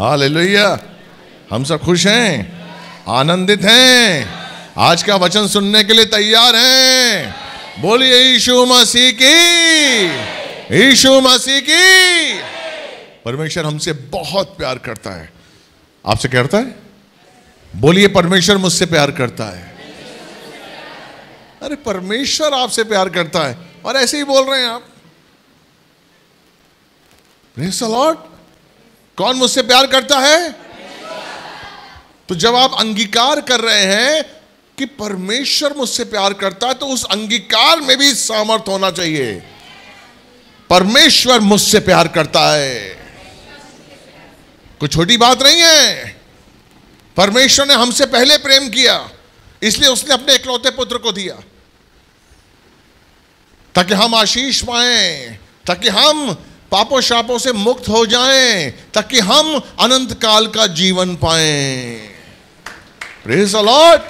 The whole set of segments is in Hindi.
हालेलुया। हम सब खुश हैं, आनंदित हैं। आज का वचन सुनने के लिए तैयार हैं। बोलिए, यीशु मसीह की, यीशु मसीह की। परमेश्वर हमसे बहुत प्यार करता है। आपसे करता है? बोलिए, परमेश्वर मुझसे प्यार करता है। अरे, परमेश्वर आपसे प्यार करता है। और ऐसे ही बोल रहे हैं आप। लॉर्ड कौन मुझसे प्यार करता है? तो जब आप अंगीकार कर रहे हैं कि परमेश्वर मुझसे प्यार करता है तो उस अंगीकार में भी सामर्थ होना चाहिए। परमेश्वर मुझसे प्यार करता है। कोई छोटी बात नहीं है। परमेश्वर ने हमसे पहले प्रेम किया, इसलिए उसने अपने इकलौते पुत्र को दिया। ताकि हम आशीष पाए, ताकि हम पापों शापों से मुक्त हो जाएँ, ताकि हम अनंत काल का जीवन पाएँ। प्रेज लॉर्ड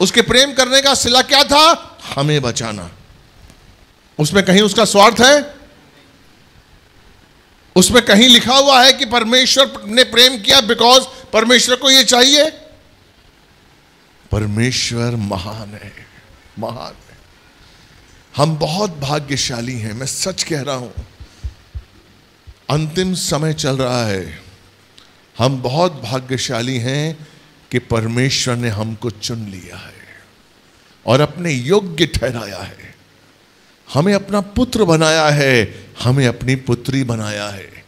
उसके प्रेम करने का सिला क्या था? हमें बचाना। उसमें कहीं उसका स्वार्थ है? उसमें कहीं लिखा हुआ है कि परमेश्वर ने प्रेम किया बिकॉज़ परमेश्वर को यह चाहिए? परमेश्वर महान है, महान। हम बहुत भाग्यशाली हैं, मैं सच कह रहा हूँ। अंतिम समय चल रहा है। हम बहुत भाग्यशाली हैं कि परमेश्वर ने हमको चुन लिया है और अपने योग्य ठहराया है। हमें अपना पुत्र बनाया है, हमें अपनी पुत्री बनाया है।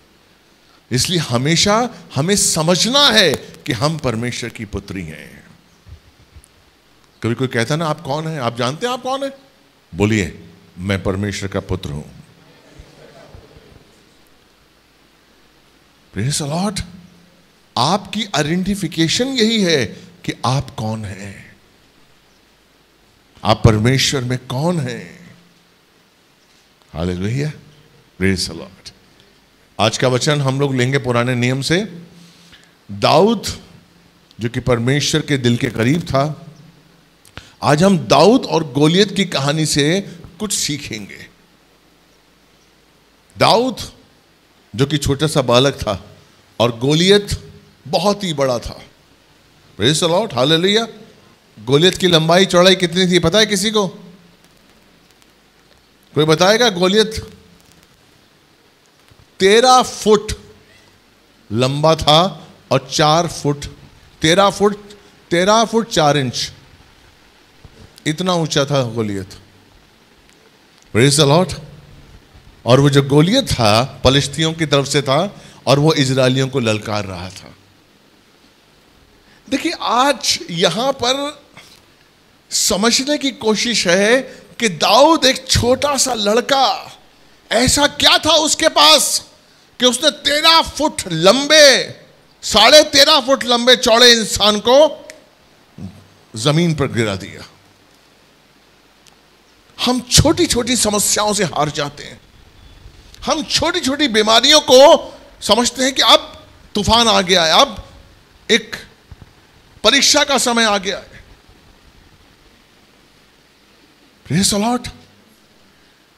इसलिए हमेशा हमें समझना है कि हम परमेश्वर की पुत्री हैं। कभी कोई कहता ना, आप कौन है? आप जानते हैं आप कौन है? बोलिए, मैं परमेश्वर का पुत्र हूँ। लॉर्ड आपकी आइडेंटिफिकेशन यही है कि आप कौन हैं? आप परमेश्वर में कौन हैं? हालेलुया प्रेज लॉर्ड आज का वचन हम लोग लेंगे पुराने नियम से। दाऊद, जो कि परमेश्वर के दिल के करीब था आज हम दाऊद और गोलियत की कहानी से कुछ सीखेंगे। दाऊद, जो कि छोटा सा बालक था, और गोलियत बहुत ही बड़ा था। प्रेज लॉर्ड हालेलुया गोलियत की लंबाई, चौड़ाई कितनी थी, पता है किसी को? कोई बताएगा गोलियत? तेरह फुट लंबा था और चार फुट, तेरह फुट तेरह फुट चार इंच। इतना ऊँचा था गोलियत। लॉर्ड और वो जो गोलियत था, पलिश्तियों की तरफ़ से था, और वो इसराइलियों को ललकार रहा था। देखिए, आज यहाँ पर समझने की कोशिश है कि दाऊद एक छोटा सा लड़का, ऐसा क्या था उसके पास कि उसने तेरह फुट लंबे, साढ़े तेरह फुट लंबे चौड़े इंसान को ज़मीन पर गिरा दिया। हम छोटी छोटी समस्याओं से हार जाते हैं। हम छोटी छोटी बीमारियों को समझते हैं कि अब तूफ़ान आ गया है, अब एक परीक्षा का समय आ गया है। अलॉट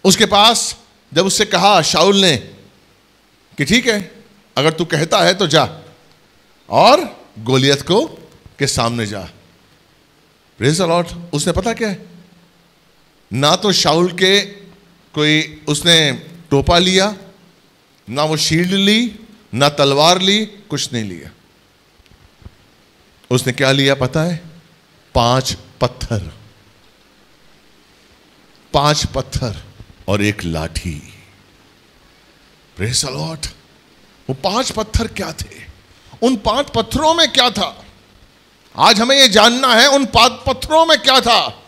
उसके पास जब उससे कहा शाउल ने कि ठीक है, अगर तू कहता है तो जा, और गोलियत को के सामने जा। रेस अलॉट उसने पता क्या है? ना तो शाउल के कोई उसने टोपा लिया, ना वो शील्ड ली, ना तलवार ली, कुछ नहीं लिया। उसने क्या लिया पता है? पाँच पत्थर। पाँच पत्थर और एक लाठी। लॉट वो पाँच पत्थर क्या थे? उन पाँच पत्थरों में क्या था? आज हमें यह जानना है, उन पाँच पत्थरों में क्या था?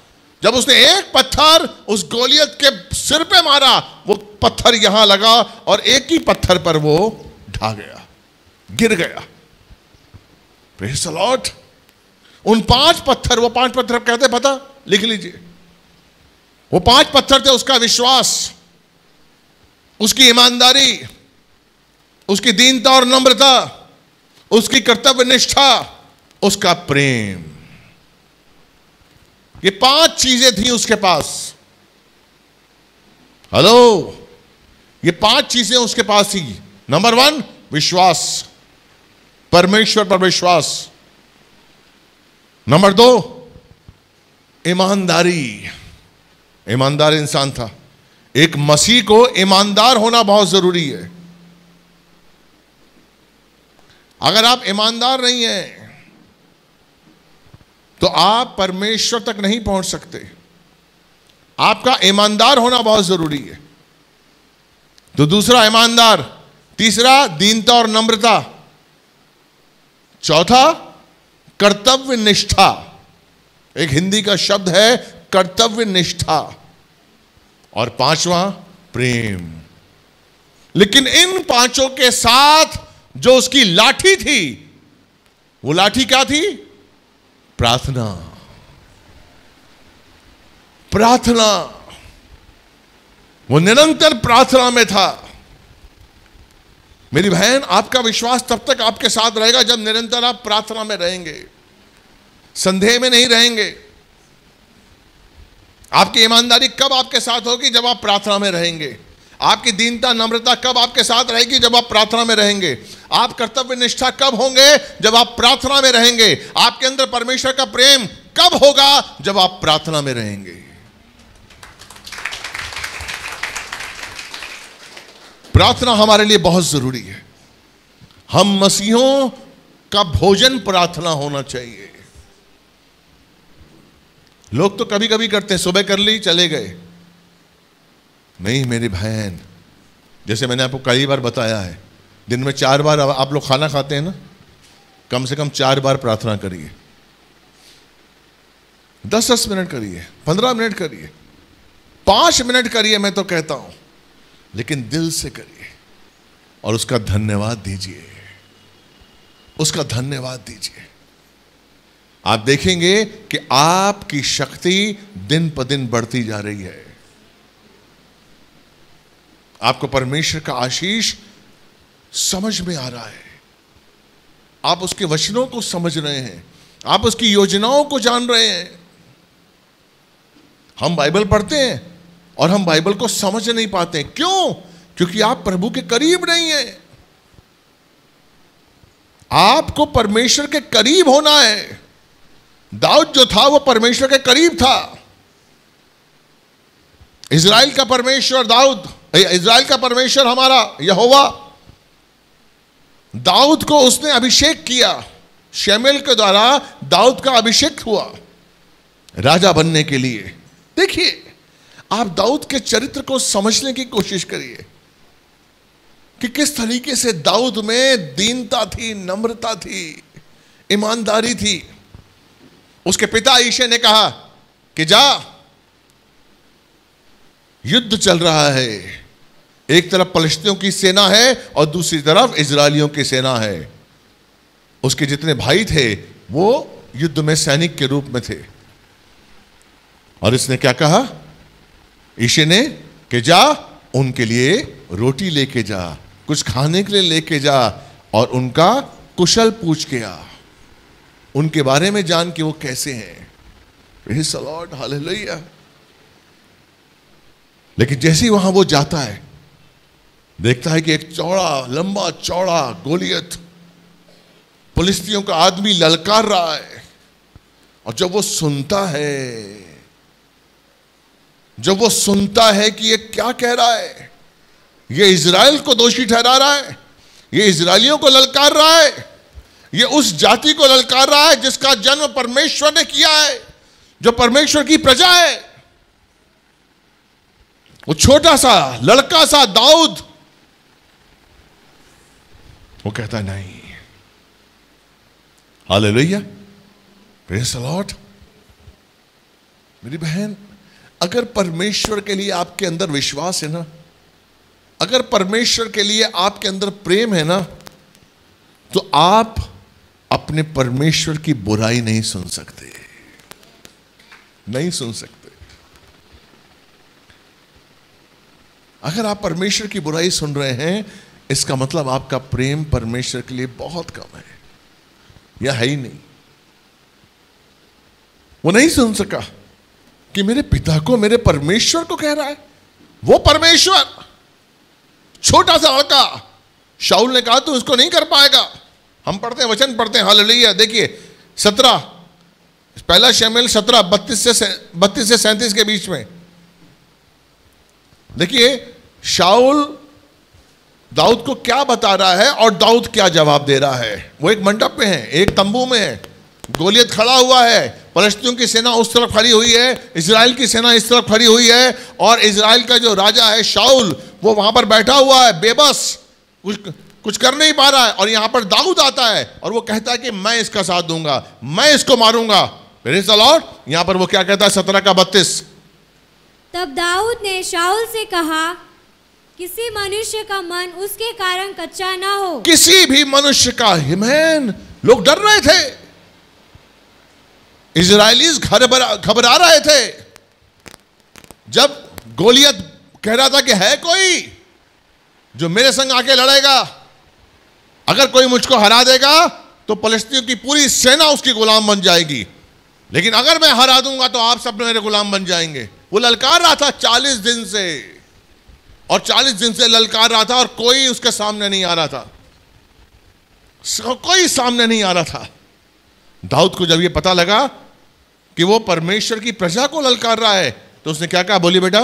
जब उसने एक पत्थर उस गोलियत के सिर पे मारा, वो पत्थर यहाँ लगा और एक ही पत्थर पर वो ढा गया, गिर गया। लॉट उन पाँच पत्थर, वो पाँच पत्थर कहते पता? लिख लीजिए। वो पाँच पत्थर थे, उसका विश्वास, उसकी ईमानदारी, उसकी दीनता और नम्रता, उसकी कर्तव्य निष्ठा, उसका प्रेम। ये पाँच चीज़ें थी उसके पास। हेलो ये पाँच चीज़ें उसके पास थी। नंबर वन विश्वास। परमेश्वर पर विश्वास। नंबर दो ईमानदारी। ईमानदार इंसान था। एक मसीह को ईमानदार होना बहुत ज़रूरी है। अगर आप ईमानदार नहीं हैं तो आप परमेश्वर तक नहीं पहुँच सकते। आपका ईमानदार होना बहुत ज़रूरी है। तो दूसरा ईमानदार, तीसरा दीनता और नम्रता। चौथा, कर्तव्य निष्ठा। एक हिंदी का शब्द है, कर्तव्य निष्ठा। और पांचवा, प्रेम। लेकिन इन पाँचों के साथ जो उसकी लाठी थी, वो लाठी क्या थी? प्रार्थना। प्रार्थना। वो निरंतर प्रार्थना में था। मेरी बहन, आपका विश्वास तब तक आपके साथ रहेगा जब निरंतर आप प्रार्थना में रहेंगे। संदेह में नहीं रहेंगे। आपकी ईमानदारी कब आपके साथ होगी जब आप प्रार्थना में रहेंगे? आपकी दीनता, नम्रता कब आपके साथ रहेगी? जब आप प्रार्थना में रहेंगे। आप कर्तव्य निष्ठा कब होंगे? जब आप प्रार्थना में रहेंगे। आपके अंदर परमेश्वर का प्रेम कब होगा? जब आप प्रार्थना में रहेंगे। प्रार्थना हमारे लिए बहुत ज़रूरी है। हम मसीहों का भोजन प्रार्थना होना चाहिए। लोग तो कभी कभी करते हैं, सुबह कर ली, चले गए। नहीं मेरी बहन। जैसे मैंने आपको कई बार बताया है, दिन में चार बार आप लोग खाना खाते हैं ना, कम से कम चार बार प्रार्थना करिए। दस दस मिनट करिए, पंद्रह मिनट करिए, पाँच मिनट करिए, मैं तो कहता हूँ, लेकिन दिल से करिए और उसका धन्यवाद दीजिए। उसका धन्यवाद दीजिए। आप देखेंगे कि आपकी शक्ति दिन पर दिन बढ़ती जा रही है। आपको परमेश्वर का आशीष समझ में आ रहा है। आप उसके वचनों को समझ रहे हैं। आप उसकी योजनाओं को जान रहे हैं। हम बाइबल पढ़ते हैं और हम बाइबल को समझ नहीं पाते। क्यों? क्योंकि आप प्रभु के करीब नहीं हैं। आपको परमेश्वर के करीब होना है। दाऊद जो था, वो परमेश्वर के करीब था। इज़राइल का परमेश्वर दाऊद। इज़राइल का परमेश्वर हमारा, यहोवा। दाऊद को उसने अभिषेक किया। शेमेल के द्वारा दाऊद का अभिषेक हुआ राजा बनने के लिए। देखिए, आप दाऊद के चरित्र को समझने की कोशिश करिए कि किस तरीके से दाऊद में दीनता थी, नम्रता थी, ईमानदारी थी। उसके पिता ईशे ने कहा कि जा युद्ध चल रहा है। एक तरफ़ फलस्तियों की सेना है और दूसरी तरफ़ इसराइलियों की सेना है। उसके जितने भाई थे, वो युद्ध में सैनिक के रूप में थे। और इसने क्या कहा? ईशे ने कि जा, उनके लिए रोटी लेके जा, कुछ खाने के लिए लेके जा और उनका कुशल पूछ के आ। उनके बारे में जान के वो कैसे हैं। हालेलुया लेकिन जैसे ही वहाँ वो जाता है, देखता है कि एक चौड़ा, लंबा चौड़ा गोलियत पुलिसियों का आदमी ललकार रहा है। और जब वो सुनता है, जब वो सुनता है कि ये क्या कह रहा है, ये इज़राइल को दोषी ठहरा रहा है, ये इज़राइलियों को ललकार रहा है, ये उस जाति को ललकार रहा है जिसका जन्म परमेश्वर ने किया है, जो परमेश्वर की प्रजा है। वो छोटा सा, लड़का सा, दाऊद। वो कहता, नहीं। हाल लोहिया लॉर्ड मेरी बहन, अगर परमेश्वर के लिए आपके अंदर विश्वास है ना, अगर परमेश्वर के लिए आपके अंदर प्रेम है ना तो आप अपने परमेश्वर की बुराई नहीं सुन सकते। नहीं सुन सकते। अगर आप परमेश्वर की बुराई सुन रहे हैं, इसका मतलब आपका प्रेम परमेश्वर के लिए बहुत कम है, या है ही नहीं। वो नहीं सुन सका कि मेरे पिता को, मेरे परमेश्वर को कह रहा है, वो परमेश्वर, छोटा सा लड़का शाहुल ने कहा, तू इसको नहीं कर पाएगा। हम पढ़ते हैं, वचन पढ़ते हैं, हालेलुया। देखिए, सत्रह, पहला शमिल सत्रह, बत्तीस से बत्तीस से सैंतीस के बीच में देखिए शाउल दाऊद को क्या बता रहा है और दाऊद क्या जवाब दे रहा है? वो एक मंडप में है, एक तंबू में है। गोलियत खड़ा हुआ है। फलस्तियों की सेना उस तरफ़ खड़ी हुई है इसराइल की सेना इस तरफ़ खड़ी हुई है और इसराइल का जो राजा है शाउल वो वहाँ पर बैठा हुआ है, बेबस। कुछ कुछ कर नहीं पा रहा है और यहाँ पर दाऊद आता है और वो कहता है कि मैं इसका साथ दूँगा, मैं इसको मारूँगा। लॉर्ड यहाँ पर वो क्या कहता है? सत्रह का बत्तीस। तब दाऊद ने शाउल से कहा, किसी मनुष्य का मन उसके कारण कच्चा ना हो। किसी भी मनुष्य का हिमैन, लोग डर रहे थे। इसराइलीज घबरा रहे थे। जब गोलियत कह रहा था कि है कोई जो मेरे संग आके लड़ेगा, अगर कोई मुझको हरा देगा तो फलस्तियों की पूरी सेना उसकी गुलाम बन जाएगी। लेकिन अगर मैं हरा दूँगा तो आप सब मेरे गुलाम बन जाएँगे। वो ललकार रहा था चालीस दिन से। और चालीस दिन से ललकार रहा था और कोई उसके सामने नहीं आ रहा था। कोई सामने नहीं आ रहा था। दाऊद को जब ये पता लगा कि वो परमेश्वर की प्रजा को ललकार रहा है तो उसने क्या कहा? बोली बेटा।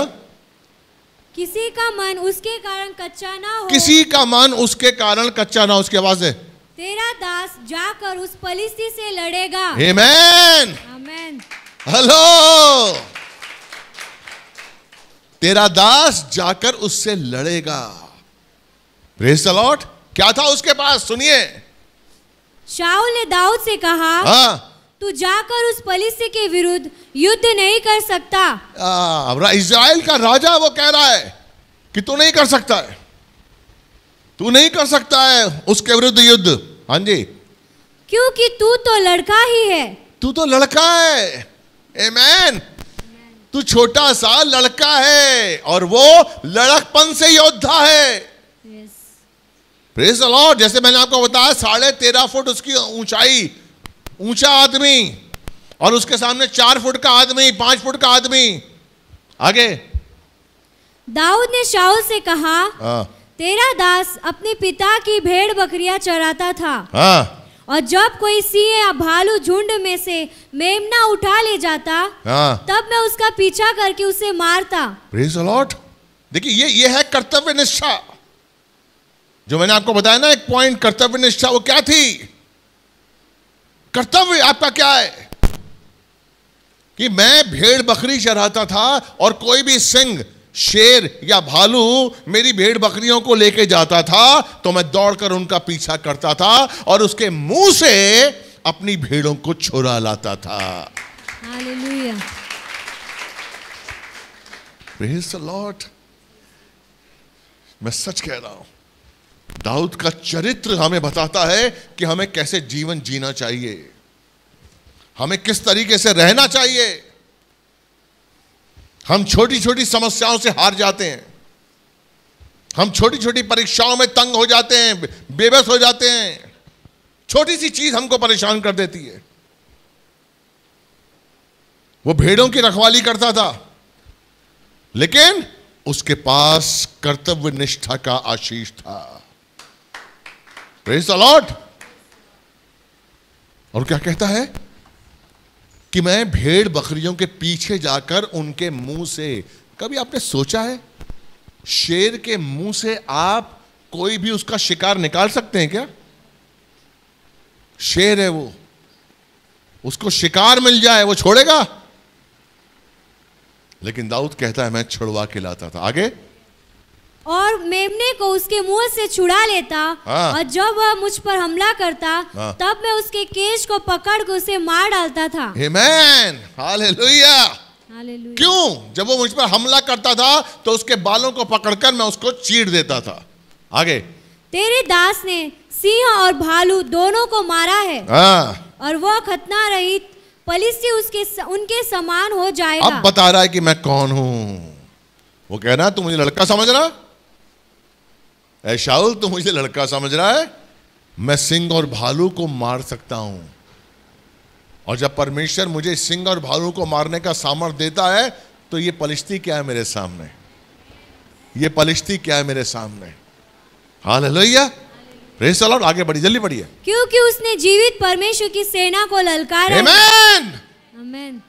किसी का मन उसके कारण कच्चा ना हो। किसी का मन उसके कारण कच्चा ना हो उसकी आवाज़ है। तेरा दास जाकर उस पलिस्ती से लड़ेगा। आमेन आमेन हेलो तेरा दास जाकर उससे लड़ेगा। प्रेज लॉर्ड क्या था उसके पास? सुनिए। शाऊल ने दाऊद से कहा हाँ। तू जाकर उस पलिस्ती के विरुद्ध युद्ध नहीं कर सकता। इज़राइल का राजा वो कह रहा है कि तू नहीं कर सकता है। तू नहीं कर सकता है उसके विरुद्ध युद्ध। हाँ जी। क्योंकि तू तो लड़का ही है। तू तो लड़का है। एमैन तू छोटा सा लड़का है और वो लड़कपन से योद्धा है। लॉर्ड जैसे मैंने आपको बताया साढ़े तेरह फुट उसकी ऊंचाई ऊँचा आदमी और उसके सामने चार फुट का आदमी पाँच फुट का आदमी। आगे। दाऊद ने शाह से कहा हाँ। तेरा दास अपने पिता की भेड़ बकरियाँ चराता था। हाँ। और जब कोई सिंह या भालू झुंड में से मेमना उठा ले जाता हाँ। तब मैं उसका पीछा करके उसे मारता। देखिए ये ये है कर्तव्य निष्ठा। जो मैंने आपको बताया ना एक पॉइंट कर्तव्य निष्ठा वो क्या थी? कर्तव्य आपका क्या है? कि मैं भेड़ बकरी चराता था और कोई भी सिंह शेर या भालू मेरी भेड़ बकरियों को लेके जाता था तो मैं दौड़कर उनका पीछा करता था और उसके मुँह से अपनी भेड़ों को छुरा लाता था। लॉर्ड मैं सच कह रहा हूँ दाऊद का चरित्र हमें बताता है कि हमें कैसे जीवन जीना चाहिए हमें किस तरीके से रहना चाहिए। हम छोटी छोटी समस्याओं से हार जाते हैं। हम छोटी छोटी परीक्षाओं में तंग हो जाते हैं, बेबस हो जाते हैं। छोटी सी चीज़ हमको परेशान कर देती है। वो भेड़ों की रखवाली करता था, लेकिन उसके पास कर्तव्य निष्ठा का आशीष था। प्रेस अलॉट और क्या कहता है? कि मैं भेड़ बकरियों के पीछे जाकर उनके मुँह से, कभी आपने सोचा है? शेर के मुँह से आप कोई भी उसका शिकार निकाल सकते हैं क्या? शेर है वो। उसको शिकार मिल जाए, वो छोड़ेगा? लेकिन दाऊद कहता है, मैं छुड़वा के लाता था। आगे? और मेमने को उसके मुँह से छुड़ा लेता हाँ। और जब वह मुझ पर हमला करता हाँ। तब मैं उसके केश को पकड़ कर उसे मार डालता था। क्यों? जब वो मुझ पर हमला करता था तो उसके बालों को पकड़कर मैं उसको चीर देता था। आगे। तेरे दास ने सिंह और भालू दोनों को मारा है। हाँ। और वह खतना रहित पलिस्ती उसके उनके समान हो जाएगा। अब बता रहा है कि मैं कौन हूँ। वो कह रहा तू मुझे लड़का समझ रहा? ऐ शाहुल तो मुझे लड़का समझ रहा है? मैं सिंह और भालू को मार सकता हूँ। और जब परमेश्वर मुझे सिंह और भालू को मारने का सामर्थ्य देता है तो ये पलिश्ती क्या है मेरे सामने? ये पलिश्ती क्या है मेरे सामने? हाल लोहिया लॉर्ड आगे बढ़ी जल्दी बढ़िए। क्योंकि उसने जीवित परमेश्वर की सेना को ललकारा। आमेन आमेन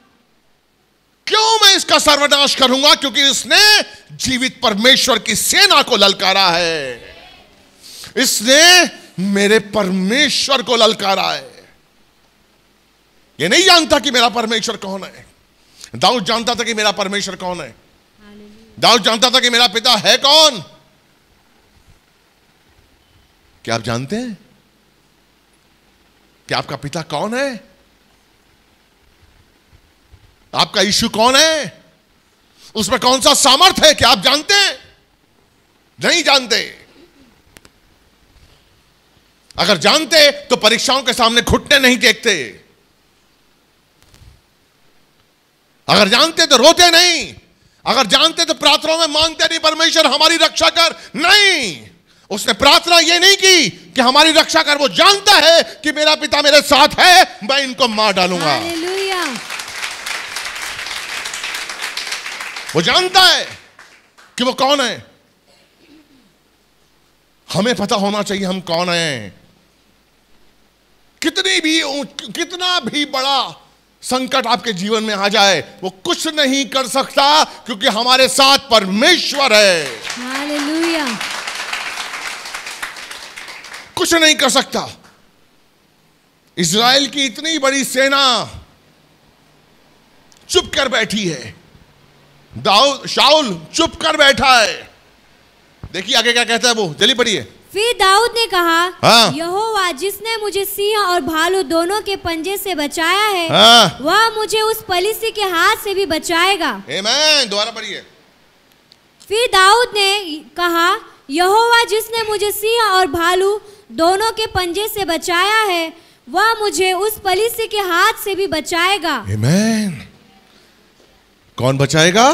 क्यों मैं इसका सर्वनाश करूँगा? क्योंकि इसने जीवित परमेश्वर की सेना को ललकारा है। इसने मेरे परमेश्वर को ललकारा है। ये नहीं जानता कि मेरा परमेश्वर कौन है। दाऊद जानता था कि मेरा परमेश्वर कौन है। दाऊद जानता था कि मेरा पिता है कौन। क्या आप जानते हैं कि आपका पिता कौन है? आपका इश्यू कौन है? उसमें कौन सा सामर्थ है क्या आप जानते हैं? नहीं जानते। अगर जानते तो परीक्षाओं के सामने घुटने नहीं देखते अगर जानते तो रोते नहीं। अगर जानते तो प्रार्थनाओं में मांगते नहीं, परमेश्वर हमारी रक्षा कर। नहीं। उसने प्रार्थना यह नहीं की कि हमारी रक्षा कर। वो जानता है कि मेरा पिता मेरे साथ है, मैं इनको मार डालूँगा हालेलुया वो जानता है कि वो कौन है। हमें पता होना चाहिए हम कौन हैं। कितनी भी कितना भी बड़ा संकट आपके जीवन में आ जाए वो कुछ नहीं कर सकता क्योंकि हमारे साथ परमेश्वर है। हालेलुया। कुछ नहीं कर सकता। इज़राइल की इतनी बड़ी सेना चुप कर बैठी है। दाऊद शाउल चुप कर बैठा है। देखिए आगे क्या कहता है वो जल्दी पढ़िए। फिर दाऊद ने कहा हाँ। यहोवा जिसने मुझे सिंह और भालू दोनों के पंजे से बचाया है हाँ। वह मुझे उस पलिसी के हाथ से भी बचाएगा। दोबारा पढ़िए। फिर दाऊद ने कहा यहोवा जिसने मुझे सिंह और भालू दोनों के पंजे से बचाया है वह मुझे उस पलिसी के हाथ से भी बचाएगा। कौन बचाएगा?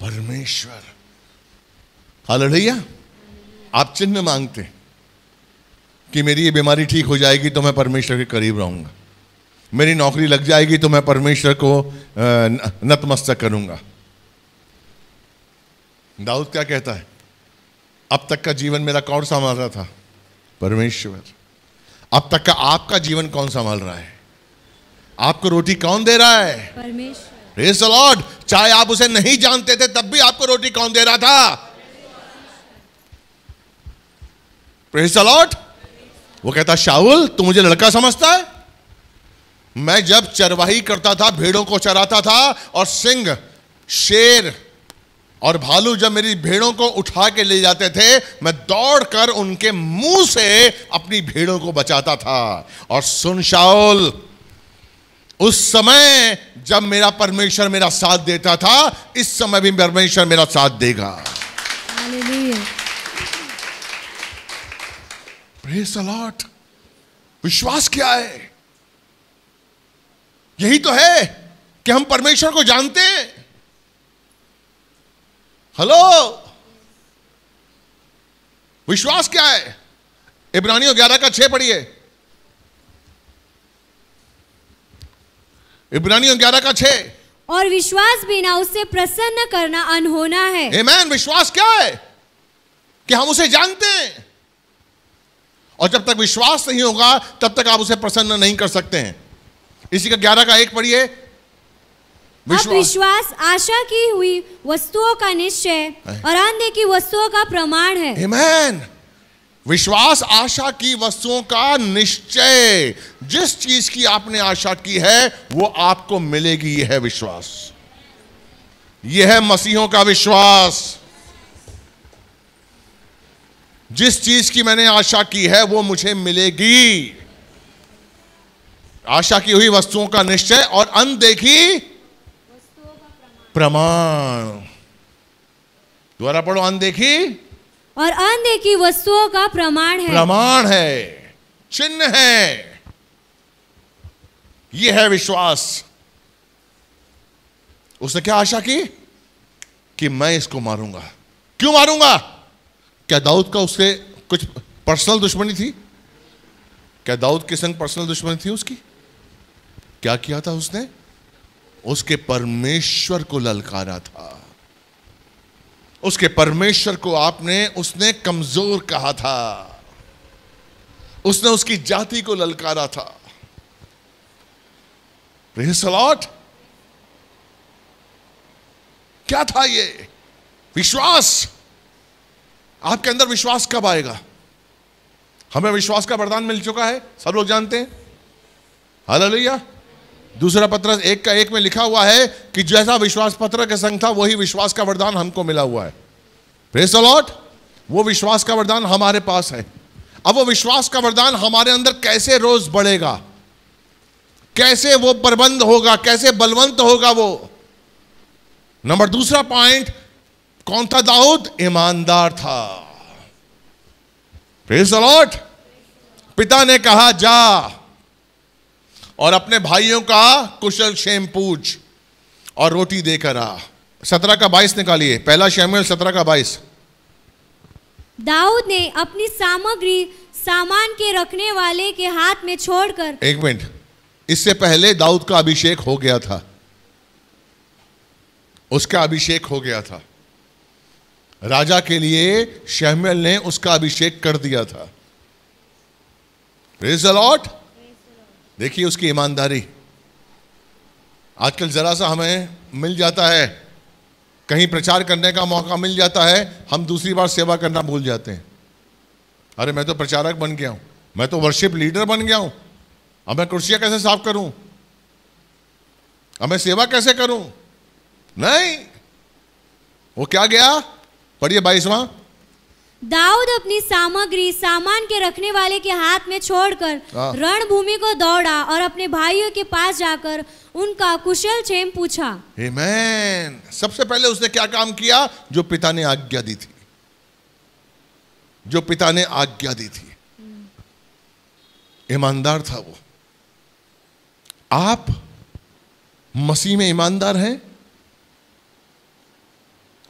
परमेश्वर। हालेलुया आप चिन्ह मांगते कि मेरी ये बीमारी ठीक हो जाएगी तो मैं परमेश्वर के करीब रहूँगा। मेरी नौकरी लग जाएगी तो मैं परमेश्वर को नतमस्तक करूँगा। दाऊद क्या कहता है? अब तक का जीवन मेरा कौन संभाल रहा था? परमेश्वर। अब तक का आपका जीवन कौन संभाल रहा है? आपको रोटी कौन दे रहा है? परमेश्वर। The चाहे आप उसे नहीं जानते थे, तब भी आपको रोटी कौन दे रहा था? Lord. वो कहता शाहुल तू मुझे लड़का समझता है? मैं जब चरवाही करता था, भेड़ों को चराता था, और सिंह, शेर और भालू जब मेरी भेड़ों को उठा के ले जाते थे, मैं दौड़कर उनके मुँह से अपनी भेड़ों को बचाता था। और सुन शाउल उस समय जब मेरा परमेश्वर मेरा साथ देता था इस समय भी परमेश्वर मेरा साथ देगा। Praise विश्वास क्या है? यही तो है कि हम परमेश्वर को जानते हैं। हेलो विश्वास क्या है? इब्रानियों ग्यारह का छह पढ़िए। इब्रानियों ग्यारह का छह। और विश्वास बिना उससे प्रसन्न करना अनहोना है। Amen. विश्वास क्या है? कि हम उसे जानते हैं। और जब तक विश्वास नहीं होगा तब तक आप उसे प्रसन्न नहीं कर सकते हैं। इसी का ग्यारह का एक पढ़िए। अब विश्वास आशा की हुई वस्तुओं का निश्चय और अनदेखी वस्तुओं का प्रमाण है। Amen. विश्वास, आशा की वस्तुओं का निश्चय। जिस चीज़ की आपने आशा की है, वो आपको मिलेगी, यह है विश्वास। यह है मसीहों का विश्वास। जिस चीज़ की मैंने आशा की है, वो मुझे मिलेगी। आशा की हुई वस्तुओं का निश्चय और अनदेखी प्रमाण। दोबारा पढ़ो, अनदेखी और अनदेखी वस्तुओं का प्रमाण है। प्रमाण है, चिन्ह है। यह है विश्वास। उसने क्या आशा की? कि मैं इसको मारूँगा। क्यों मारूँगा? क्या दाऊद का उससे कुछ पर्सनल दुश्मनी थी? क्या दाऊद के संग पर्सनल दुश्मनी थी उसकी? क्या किया था उसने? उसके परमेश्वर को ललकारा था। उसके परमेश्वर को आपने, उसने कमज़ोर कहा था। उसने उसकी जाति को ललकारा था। लॉर्ड क्या था ये? विश्वास। आपके अंदर विश्वास कब आएगा? हमें विश्वास का वरदान मिल चुका है, सब लोग जानते हैं। हालेलुया। दूसरा पत्र एक का एक में लिखा हुआ है कि जैसा विश्वास पत्र का संघ था, वही विश्वास का वरदान हमको मिला हुआ है। प्रेस लॉर्ड वो विश्वास का वरदान हमारे पास है। अब वो विश्वास का वरदान हमारे अंदर कैसे रोज बढ़ेगा? कैसे वो प्रबंध होगा? कैसे बलवंत होगा वो? नंबर दूसरा पॉइंट, कौन था दाऊद? ईमानदार था। प्रेज लॉर्ड पिता ने कहा, जा और अपने भाइयों का कुशल क्षेम पूछ और रोटी देकर आ। सत्रह का बाईस निकालिए। पहला शैमुएल सत्रह का बाईस। दाऊद ने अपनी सामग्री सामान के रखने वाले के हाथ में छोड़कर एक मिनट। इससे पहले दाऊद का अभिषेक हो गया था। उसका अभिषेक हो गया था। राजा के लिए शहमेल ने उसका अभिषेक कर दिया था। लॉर्ड देखिए उसकी ईमानदारी। आजकल जरा सा हमें मिल जाता है। कहीं प्रचार करने का मौका मिल जाता है, हम दूसरी बार सेवा करना भूल जाते हैं। अरे, मैं तो प्रचारक बन गया हूँ, मैं तो वर्शिप लीडर बन गया हूँ। अब मैं कुर्सियाँ कैसे साफ़ करूँ? अब मैं सेवा कैसे करूँ? नहीं। वो क्या गया? पढ़िए बाईसवा। दाऊद अपनी सामग्री सामान के रखने वाले के हाथ में छोड़कर हाँ। रणभूमि को दौड़ा और अपने भाइयों के पास जाकर उनका कुशल क्षेम पूछा। Amen. सबसे पहले उसने क्या काम किया? जो पिता ने आज्ञा दी थी। जो पिता ने आज्ञा दी थी। ईमानदार था वो। आप मसीह में ईमानदार हैं?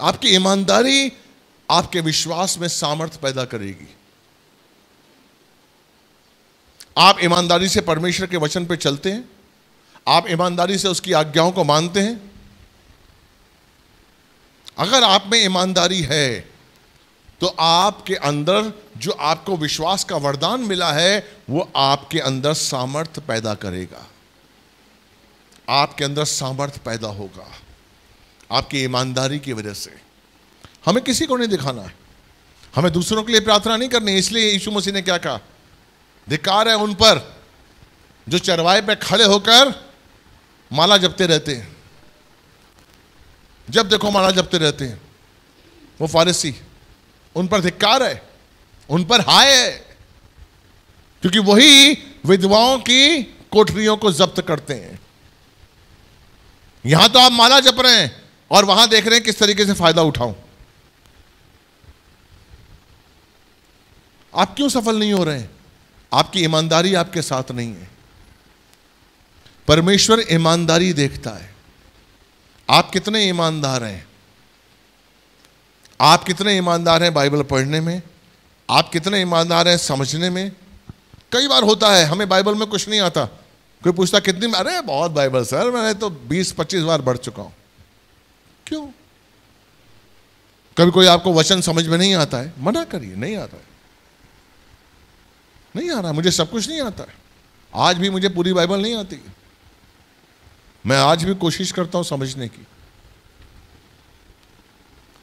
आपकी ईमानदारी आपके विश्वास में सामर्थ्य पैदा करेगी। आप ईमानदारी से परमेश्वर के वचन पर चलते हैं। आप ईमानदारी से उसकी आज्ञाओं को मानते हैं। अगर आप में ईमानदारी है तो आपके अंदर जो आपको विश्वास का वरदान मिला है, वो आपके अंदर सामर्थ्य पैदा करेगा। आपके अंदर सामर्थ्य पैदा होगा, आपकी ईमानदारी की वजह से। हमें किसी को नहीं दिखाना है। हमें दूसरों के लिए प्रार्थना नहीं करनी, इसलिए यीशु मसीह ने क्या कहा? धिकार है उन पर, जो चरवाए पे खड़े होकर माला जपते रहते हैं। जब देखो माला जपते रहते हैं, वो फारसी, उन पर धिक्कार है, उन पर हाय है, क्योंकि वही विधवाओं की कोठरियों को जब्त करते हैं। यहाँ तो आप माला जप रहे हैं और वहाँ देख रहे हैं किस तरीके से फ़ायदा उठाऊं। आप क्यों सफल नहीं हो रहे हैं? आपकी ईमानदारी आपके साथ नहीं है। परमेश्वर ईमानदारी देखता है। आप कितने ईमानदार हैं? आप कितने ईमानदार हैं बाइबल पढ़ने में? आप कितने ईमानदार हैं समझने में? कई बार होता है, हमें बाइबल में कुछ नहीं आता। कोई पूछता, कितनी अरे, बहुत बाइबल, सर, मैंने तो 20-25 बार बढ़ चुका हूँ। क्यों? कभी कोई आपको वचन समझ में नहीं आता है? मना करिए, नहीं आता है। नहीं आ रहा, मुझे सब कुछ नहीं आता। आज भी मुझे पूरी बाइबल नहीं आती। मैं आज भी कोशिश करता हूँ समझने की।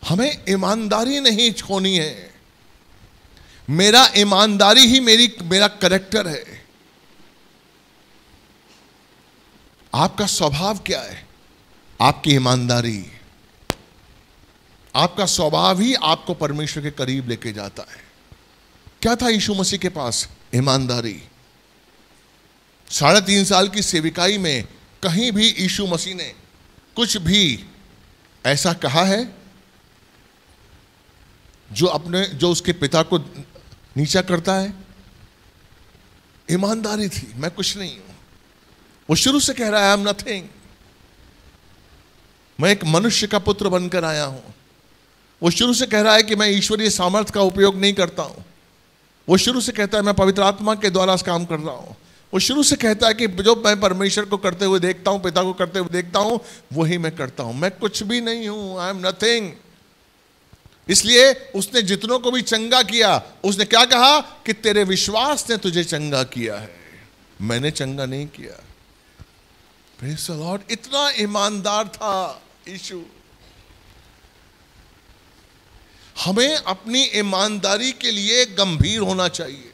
हमें ईमानदारी नहीं छोनी है। मेरा ईमानदारी ही मेरी, मेरा करेक्टर है। आपका स्वभाव क्या है? आपकी ईमानदारी। आपका स्वभाव ही आपको परमेश्वर के करीब लेके जाता है। क्या था यीशु मसीह के पास? ईमानदारी। साढ़े तीन साल की सेविकाई में कहीं भी यीशु मसीह ने कुछ भी ऐसा कहा है, जो अपने, जो उसके पिता को नीचा करता है? ईमानदारी थी, मैं कुछ नहीं हूँ। वो शुरू से कह रहा है आई एम नथिंग मैं एक मनुष्य का पुत्र बनकर आया हूँ। वो शुरू से कह रहा है कि मैं ईश्वरीय सामर्थ्य का उपयोग नहीं करता हूँ। वो शुरू से कहता है, मैं पवित्र आत्मा के द्वारा काम कर रहा हूँ। वो शुरू से कहता है कि जो मैं परमेश्वर को करते हुए देखता हूँ, पिता को करते हुए देखता हूँ, वही मैं करता हूँ। मैं कुछ भी नहीं हूँ आई एम नथिंग इसलिए उसने जितनों को भी चंगा किया, उसने क्या कहा? कि तेरे विश्वास ने तुझे चंगा किया है। मैंने चंगा नहीं किया। लॉर्ड इतना ईमानदार था यीशु। हमें अपनी ईमानदारी के लिए गंभीर होना चाहिए।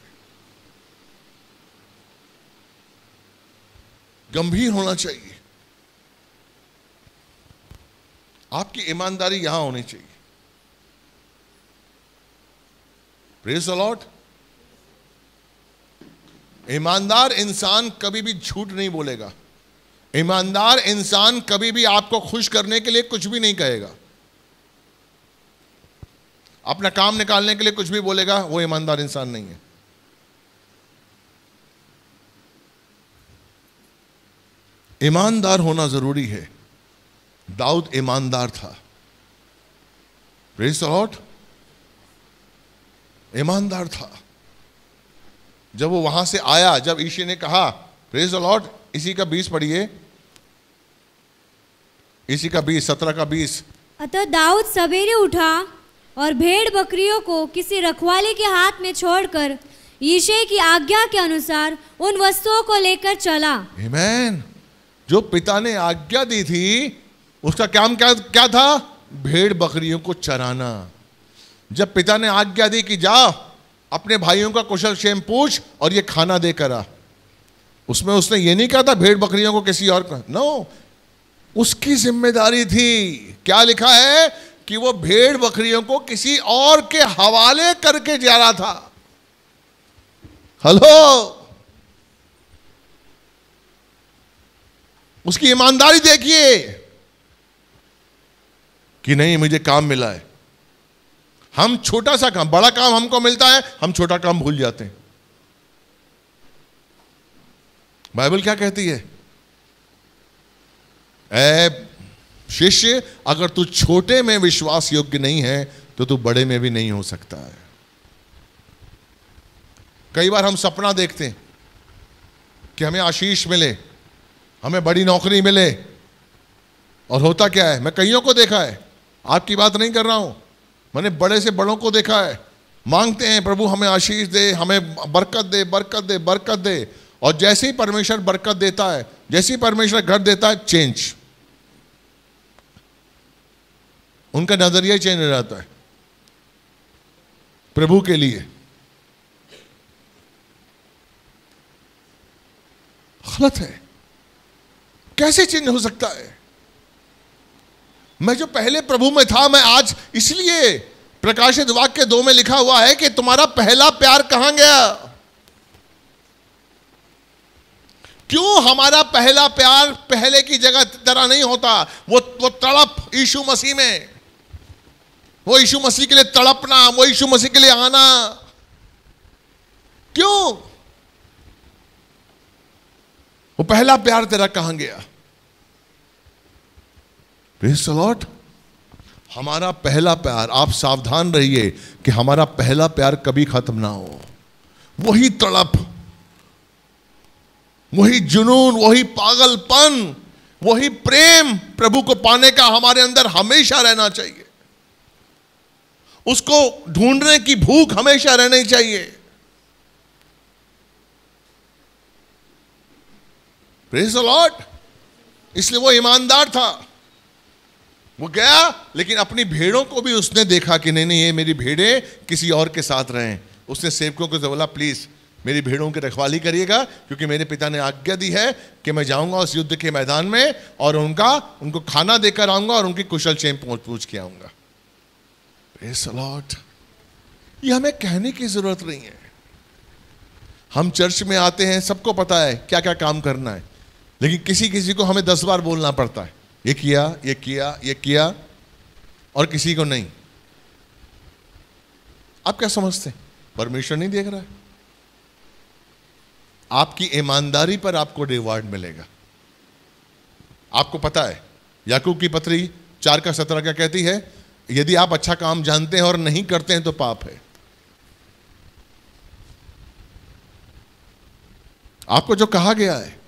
गंभीर होना चाहिए। आपकी ईमानदारी यहाँ होनी चाहिए। प्रेस अलॉट ईमानदार इंसान कभी भी झूठ नहीं बोलेगा। ईमानदार इंसान कभी भी आपको खुश करने के लिए कुछ भी नहीं कहेगा। अपना काम निकालने के लिए कुछ भी बोलेगा, वो ईमानदार इंसान नहीं है। ईमानदार होना ज़रूरी है। दाऊद ईमानदार था। लॉर्ड ईमानदार था। जब वो वहाँ से आया, जब ईशी ने कहा प्रेज लॉर्ड इसी का बीस पढ़िए। इसी का बीस, सत्रह का बीस। अतः दाऊद सवेरे उठा और भेड़ बकरियों को किसी रखवाले के हाथ में छोड़कर ईशे की आज्ञा के अनुसार उन वस्तुओं को लेकर चला। Amen. जो पिता ने आज्ञा दी थी, उसका काम क्या क्या था? भेड़ बकरियों को चराना। जब पिता ने आज्ञा दी कि जा, अपने भाइयों का कुशल क्षेम पूछ और ये खाना देकर आ। उसमें उसने ये नहीं कहा था भेड़ बकरियों को किसी और नो उसकी ज़िम्मेदारी थी। क्या लिखा है? कि वो भेड़ बकरियों को किसी और के हवाले करके जा रहा था। हेलो? उसकी ईमानदारी देखिए। कि नहीं, मुझे काम मिला है। हम छोटा सा काम, बड़ा काम हमको मिलता है, हम छोटा काम भूल जाते हैं। बाइबल क्या कहती है? ए शिष्य, अगर तू छोटे में विश्वास योग्य नहीं है तो तू बड़े में भी नहीं हो सकता है। कई बार हम सपना देखते हैं कि हमें आशीष मिले, हमें बड़ी नौकरी मिले, और होता क्या है? मैं कईयों को देखा है, आपकी बात नहीं कर रहा हूँ, मैंने बड़े से बड़ों को देखा है। मांगते हैं, प्रभु, हमें आशीष दे, हमें बरकत दे बरकत दे बरकत दे। और जैसे ही परमेश्वर बरकत देता है, जैसे ही परमेश्वर घर देता है, चेंज। उनका नज़रिया चेंज हो जाता है। प्रभु के लिए। गलत है। कैसे चेंज हो सकता है? मैं जो पहले प्रभु में था, मैं आज इसलिए प्रकाशित वाक्य दो में लिखा हुआ है कि तुम्हारा पहला प्यार कहाँ गया? क्यों हमारा पहला प्यार पहले की जगह तरह नहीं होता? वो वो तड़प यीशु मसीह में। वो यीशु मसीह के लिए तड़पना, वो यीशु मसीह के लिए आना। क्यों? वो पहला प्यार तेरा कहाँ गया? लॉर्ड हमारा पहला प्यार, आप सावधान रहिए कि हमारा पहला प्यार कभी खत्म ना हो। वही तड़प, वही जुनून, वही पागलपन, वही प्रेम प्रभु को पाने का हमारे अंदर हमेशा रहना चाहिए। उसको ढूँढने की भूख हमेशा रहनी चाहिए। लॉर्ड इसलिए वो ईमानदार था। वो गया, लेकिन अपनी भेड़ों को भी उसने देखा कि नहीं नहीं, ये मेरी भेड़ें किसी और के साथ रहें। उसने सेवकों को बोला, प्लीज़, मेरी भेड़ों की रखवाली करिएगा, क्योंकि मेरे पिता ने आज्ञा दी है कि मैं जाऊँगा उस युद्ध के मैदान में और उनका, उनको खाना देकर आऊँगा और उनकी कुशल चेम पहुँच पूछ के आऊँगा। लॉर्ड ये हमें कहने की ज़रूरत नहीं है। हम चर्च में आते हैं, सबको पता है क्या क्या काम करना है। लेकिन किसी किसी को हमें दस बार बोलना पड़ता है। ये किया ये किया ये किया और किसी को नहीं। आप क्या समझते हैं? परमेश्वर नहीं देख रहा है। आपकी ईमानदारी पर आपको रिवार्ड मिलेगा। आपको पता है, याकूब की पत्री चार का सत्रह क्या कहती है? यदि आप अच्छा काम जानते हैं और नहीं करते हैं तो पाप है। आपको जो कहा गया है,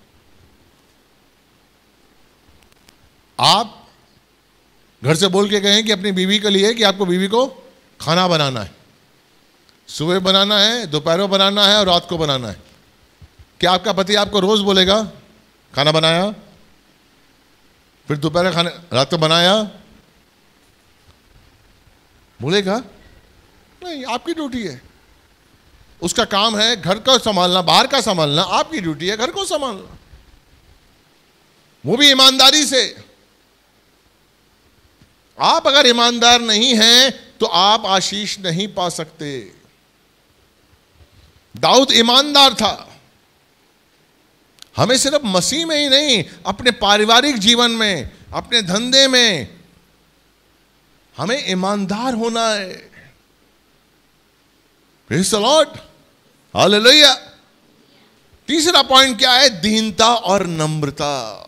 आप घर से बोल के गए कि अपनी बीवी के लिए कि आपको बीवी को खाना बनाना है। सुबह बनाना है, दोपहर बनाना है और रात को बनाना है। क्या आपका पति आपको रोज बोलेगा, खाना बनाया? फिर दोपहर खाने, रात को बनाया? बोलेगा, नहीं, आपकी ड्यूटी है। उसका काम है घर का संभालना, बाहर का संभालना, आपकी ड्यूटी है घर को संभालना। वो भी ईमानदारी से। आप अगर ईमानदार नहीं हैं तो आप आशीष नहीं पा सकते। दाऊद ईमानदार था। हमें सिर्फ़ मसीह में ही नहीं, अपने पारिवारिक जीवन में, अपने धंधे में हमें ईमानदार होना है। लॉर्ड हालेलुया तीसरा पॉइंट क्या है? दीनता और नम्रता।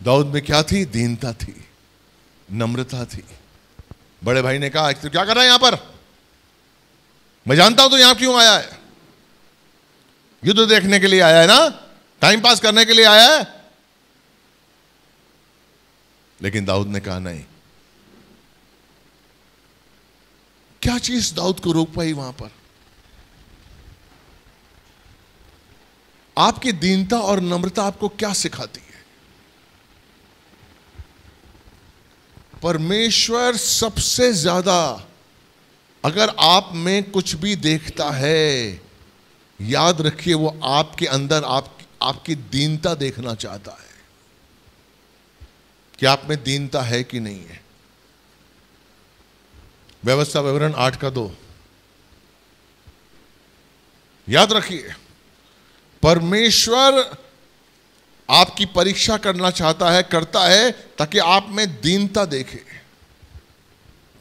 दाऊद में क्या थी? दीनता थी, नम्रता थी। बड़े भाई ने कहा तो क्या कर रहा है यहाँ पर? मैं जानता हूँ तो यहाँ क्यों आया है। युद्ध देखने के लिए आया है ना? टाइम पास करने के लिए आया है? लेकिन दाऊद ने कहा, नहीं. क्या चीज़ दाऊद को रोक पाई वहाँ पर? आपकी दीनता और नम्रता आपको क्या सिखाती है? परमेश्वर सबसे ज़्यादा, अगर आप में कुछ भी देखता है, याद रखिए, वो आपके अंदर आप, आपकी दीनता देखना चाहता है। कि आप में दीनता है कि नहीं है? व्यवस्था विवरण आठ का दो। याद रखिए परमेश्वर आपकी परीक्षा करना चाहता है करता है ताकि आप में दीनता देखे।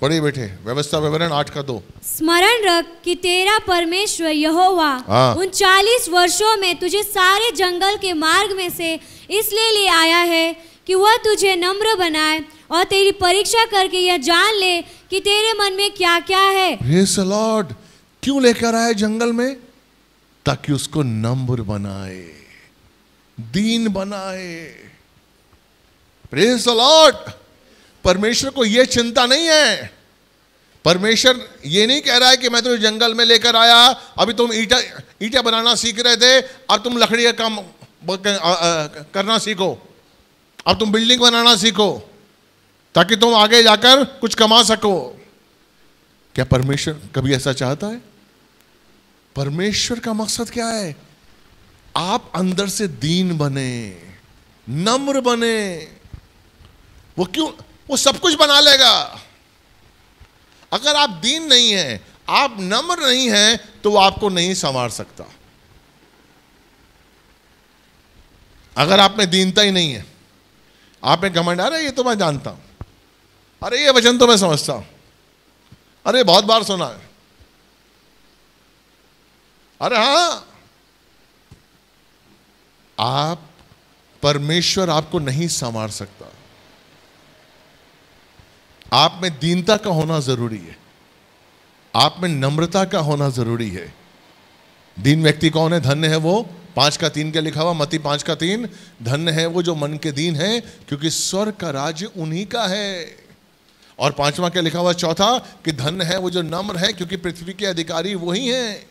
पढ़िए बैठे व्यवस्था विवरण आठ का दो। स्मरण रख कि तेरा परमेश्वर यहोवा हाँ। उन चालीस वर्षों में तुझे सारे जंगल के मार्ग में से इसलिए ले आया है कि वह तुझे नम्र बनाए और तेरी परीक्षा करके यह जान ले कि तेरे मन में क्या क्या है लॉर्ड क्यों लेकर आए जंगल में? ताकि उसको नम्र बनाए, दीन बनाए। प्रेज लॉर्ड परमेश्वर को यह चिंता नहीं है। परमेश्वर ये नहीं कह रहा है कि मैं तुम्हें जंगल में लेकर आया, अभी तुम ईटा ईटा बनाना सीख रहे थे, अब तुम लकड़ी का काम करना सीखो। अब तुम बिल्डिंग बनाना सीखो, ताकि तुम आगे जाकर कुछ कमा सको। क्या परमेश्वर कभी ऐसा चाहता है? परमेश्वर का मकसद क्या है? आप अंदर से दीन बने, नम्र बने। वो क्यों? वो सब कुछ बना लेगा। अगर आप दीन नहीं है, आप नम्र नहीं हैं तो वो आपको नहीं संवार सकता। अगर आप में दीनता ही नहीं है आप में घमंड है ये तो मैं जानता हूँ। अरे ये वचन तो मैं समझता हूँ। अरे बहुत बार सुना है। अरे हाँ। आप परमेश्वर आपको नहीं संवार सकता। आप में दीनता का होना ज़रूरी है। आप में नम्रता का होना ज़रूरी है। दीन व्यक्ति कौन है? धन्य है वो पाँच का तीन क्या लिखा हुआ? मती पाँच का तीन। धन्य है वो जो मन के दीन है, क्योंकि स्वर्ग का राज्य उन्हीं का है। और पांचवा क्या लिखा हुआ? चौथा, कि धन है वो जो नम्र है, क्योंकि पृथ्वी के अधिकारी वही हैं।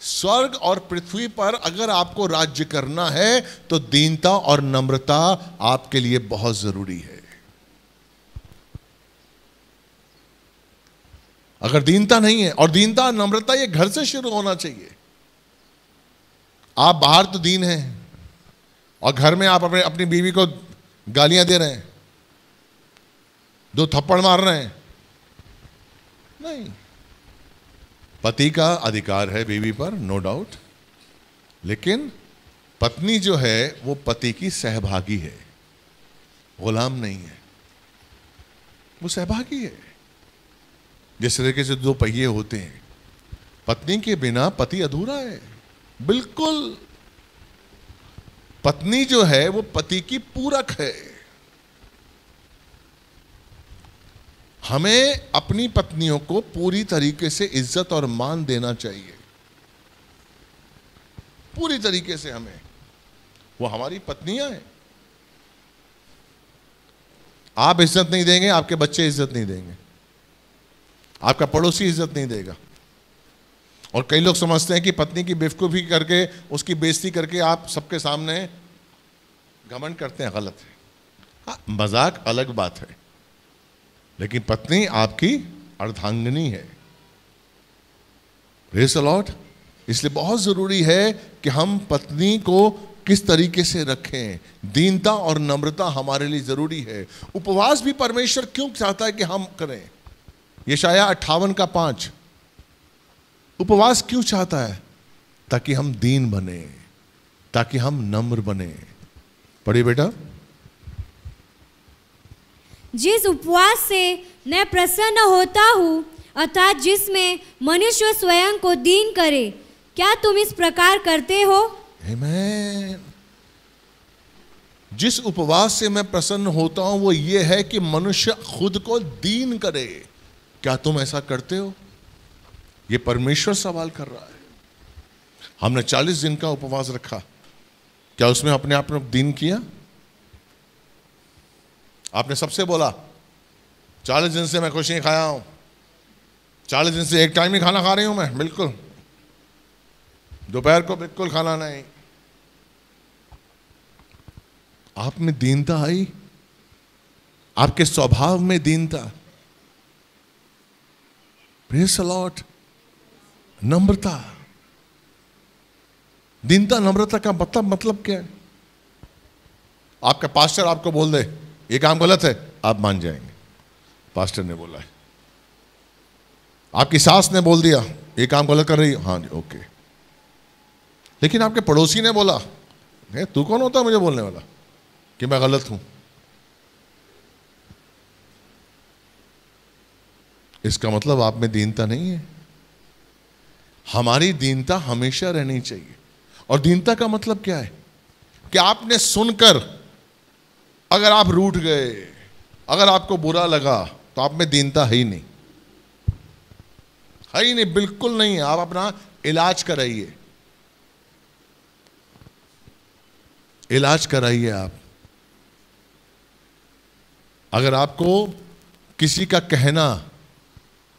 स्वर्ग और पृथ्वी पर अगर आपको राज्य करना है तो दीनता और नम्रता आपके लिए बहुत ज़रूरी है। अगर दीनता नहीं है, और दीनता नम्रता ये घर से शुरू होना चाहिए। आप बाहर तो दीन हैं और घर में आप अपने, अपनी बीवी को गालियाँ दे रहे हैं, दो थप्पड़ मार रहे हैं। नहीं। पति का अधिकार है बीवी पर नो डाउट लेकिन पत्नी जो है, वो पति की सहभागी है। गुलाम नहीं है। वो सहभागी है। जिस तरीके से दो पहिए होते हैं, पत्नी के बिना पति अधूरा है। बिल्कुल पत्नी जो है, वो पति की पूरक है। हमें अपनी पत्नियों को पूरी तरीके से इज़्ज़त और मान देना चाहिए। पूरी तरीके से हमें। वो हमारी पत्नियाँ हैं। आप इज़्ज़त नहीं देंगे, आपके बच्चे इज़्ज़त नहीं देंगे। आपका पड़ोसी इज़्ज़त नहीं देगा। और कई लोग समझते हैं कि पत्नी की बेवकूफ़ी करके, उसकी बेइज्जती करके आप सबके सामने घमंड करते हैं, गलत है। हाँ मज़ाक अलग बात है, लेकिन पत्नी आपकी अर्धांगनी है। रेस अलॉट इसलिए बहुत ज़रूरी है कि हम पत्नी को किस तरीके से रखें। दीनता और नम्रता हमारे लिए ज़रूरी है। उपवास भी परमेश्वर क्यों चाहता है कि हम करें? ये अट्ठावन का पाँच। उपवास क्यों चाहता है? ताकि हम दीन बने ताकि हम नम्र बने। पढ़िए बेटा। जिस उपवास से मैं प्रसन्न होता हूँ अर्थात जिसमें मनुष्य स्वयं को दीन करे क्या तुम इस प्रकार करते हो? Amen. जिस उपवास से मैं प्रसन्न होता हूँ वो ये है कि मनुष्य खुद को दीन करे। क्या तुम ऐसा करते हो? ये परमेश्वर सवाल कर रहा है। हमने चालीस दिन का उपवास रखा। क्या उसमें अपने आप में दीन किया? आपने सबसे बोला, चालीस दिन से मैं कुछ नहीं, खाया हूँ। चालीस दिन से एक टाइम ही खाना खा रही हूँ मैं, बिल्कुल। दोपहर को बिल्कुल खाना नहीं। आप में दीनता आई? आपके स्वभाव में दीनता? लॉट नम्रता। दीनता नम्रता का मतलब मतलब क्या है? आपका पास्टर आपको बोल दे, ये काम गलत है, आप मान जाएँगे। पास्टर ने बोला है। आपकी सास ने बोल दिया, ये काम गलत कर रही है। जी, ओके। लेकिन आपके पड़ोसी ने बोला तू कौन होता मुझे बोलने वाला? कि मैं गलत हूँ। इसका मतलब आप में दीनता नहीं है। हमारी दीनता हमेशा रहनी चाहिए। और दीनता का मतलब क्या है? कि आपने सुनकर अगर आप रूठ गए, अगर आपको बुरा लगा तो आप में दीनता है ही नहीं। है ही नहीं, बिल्कुल नहीं आप अपना इलाज कराइए। इलाज कराइए आप। अगर आपको किसी का कहना,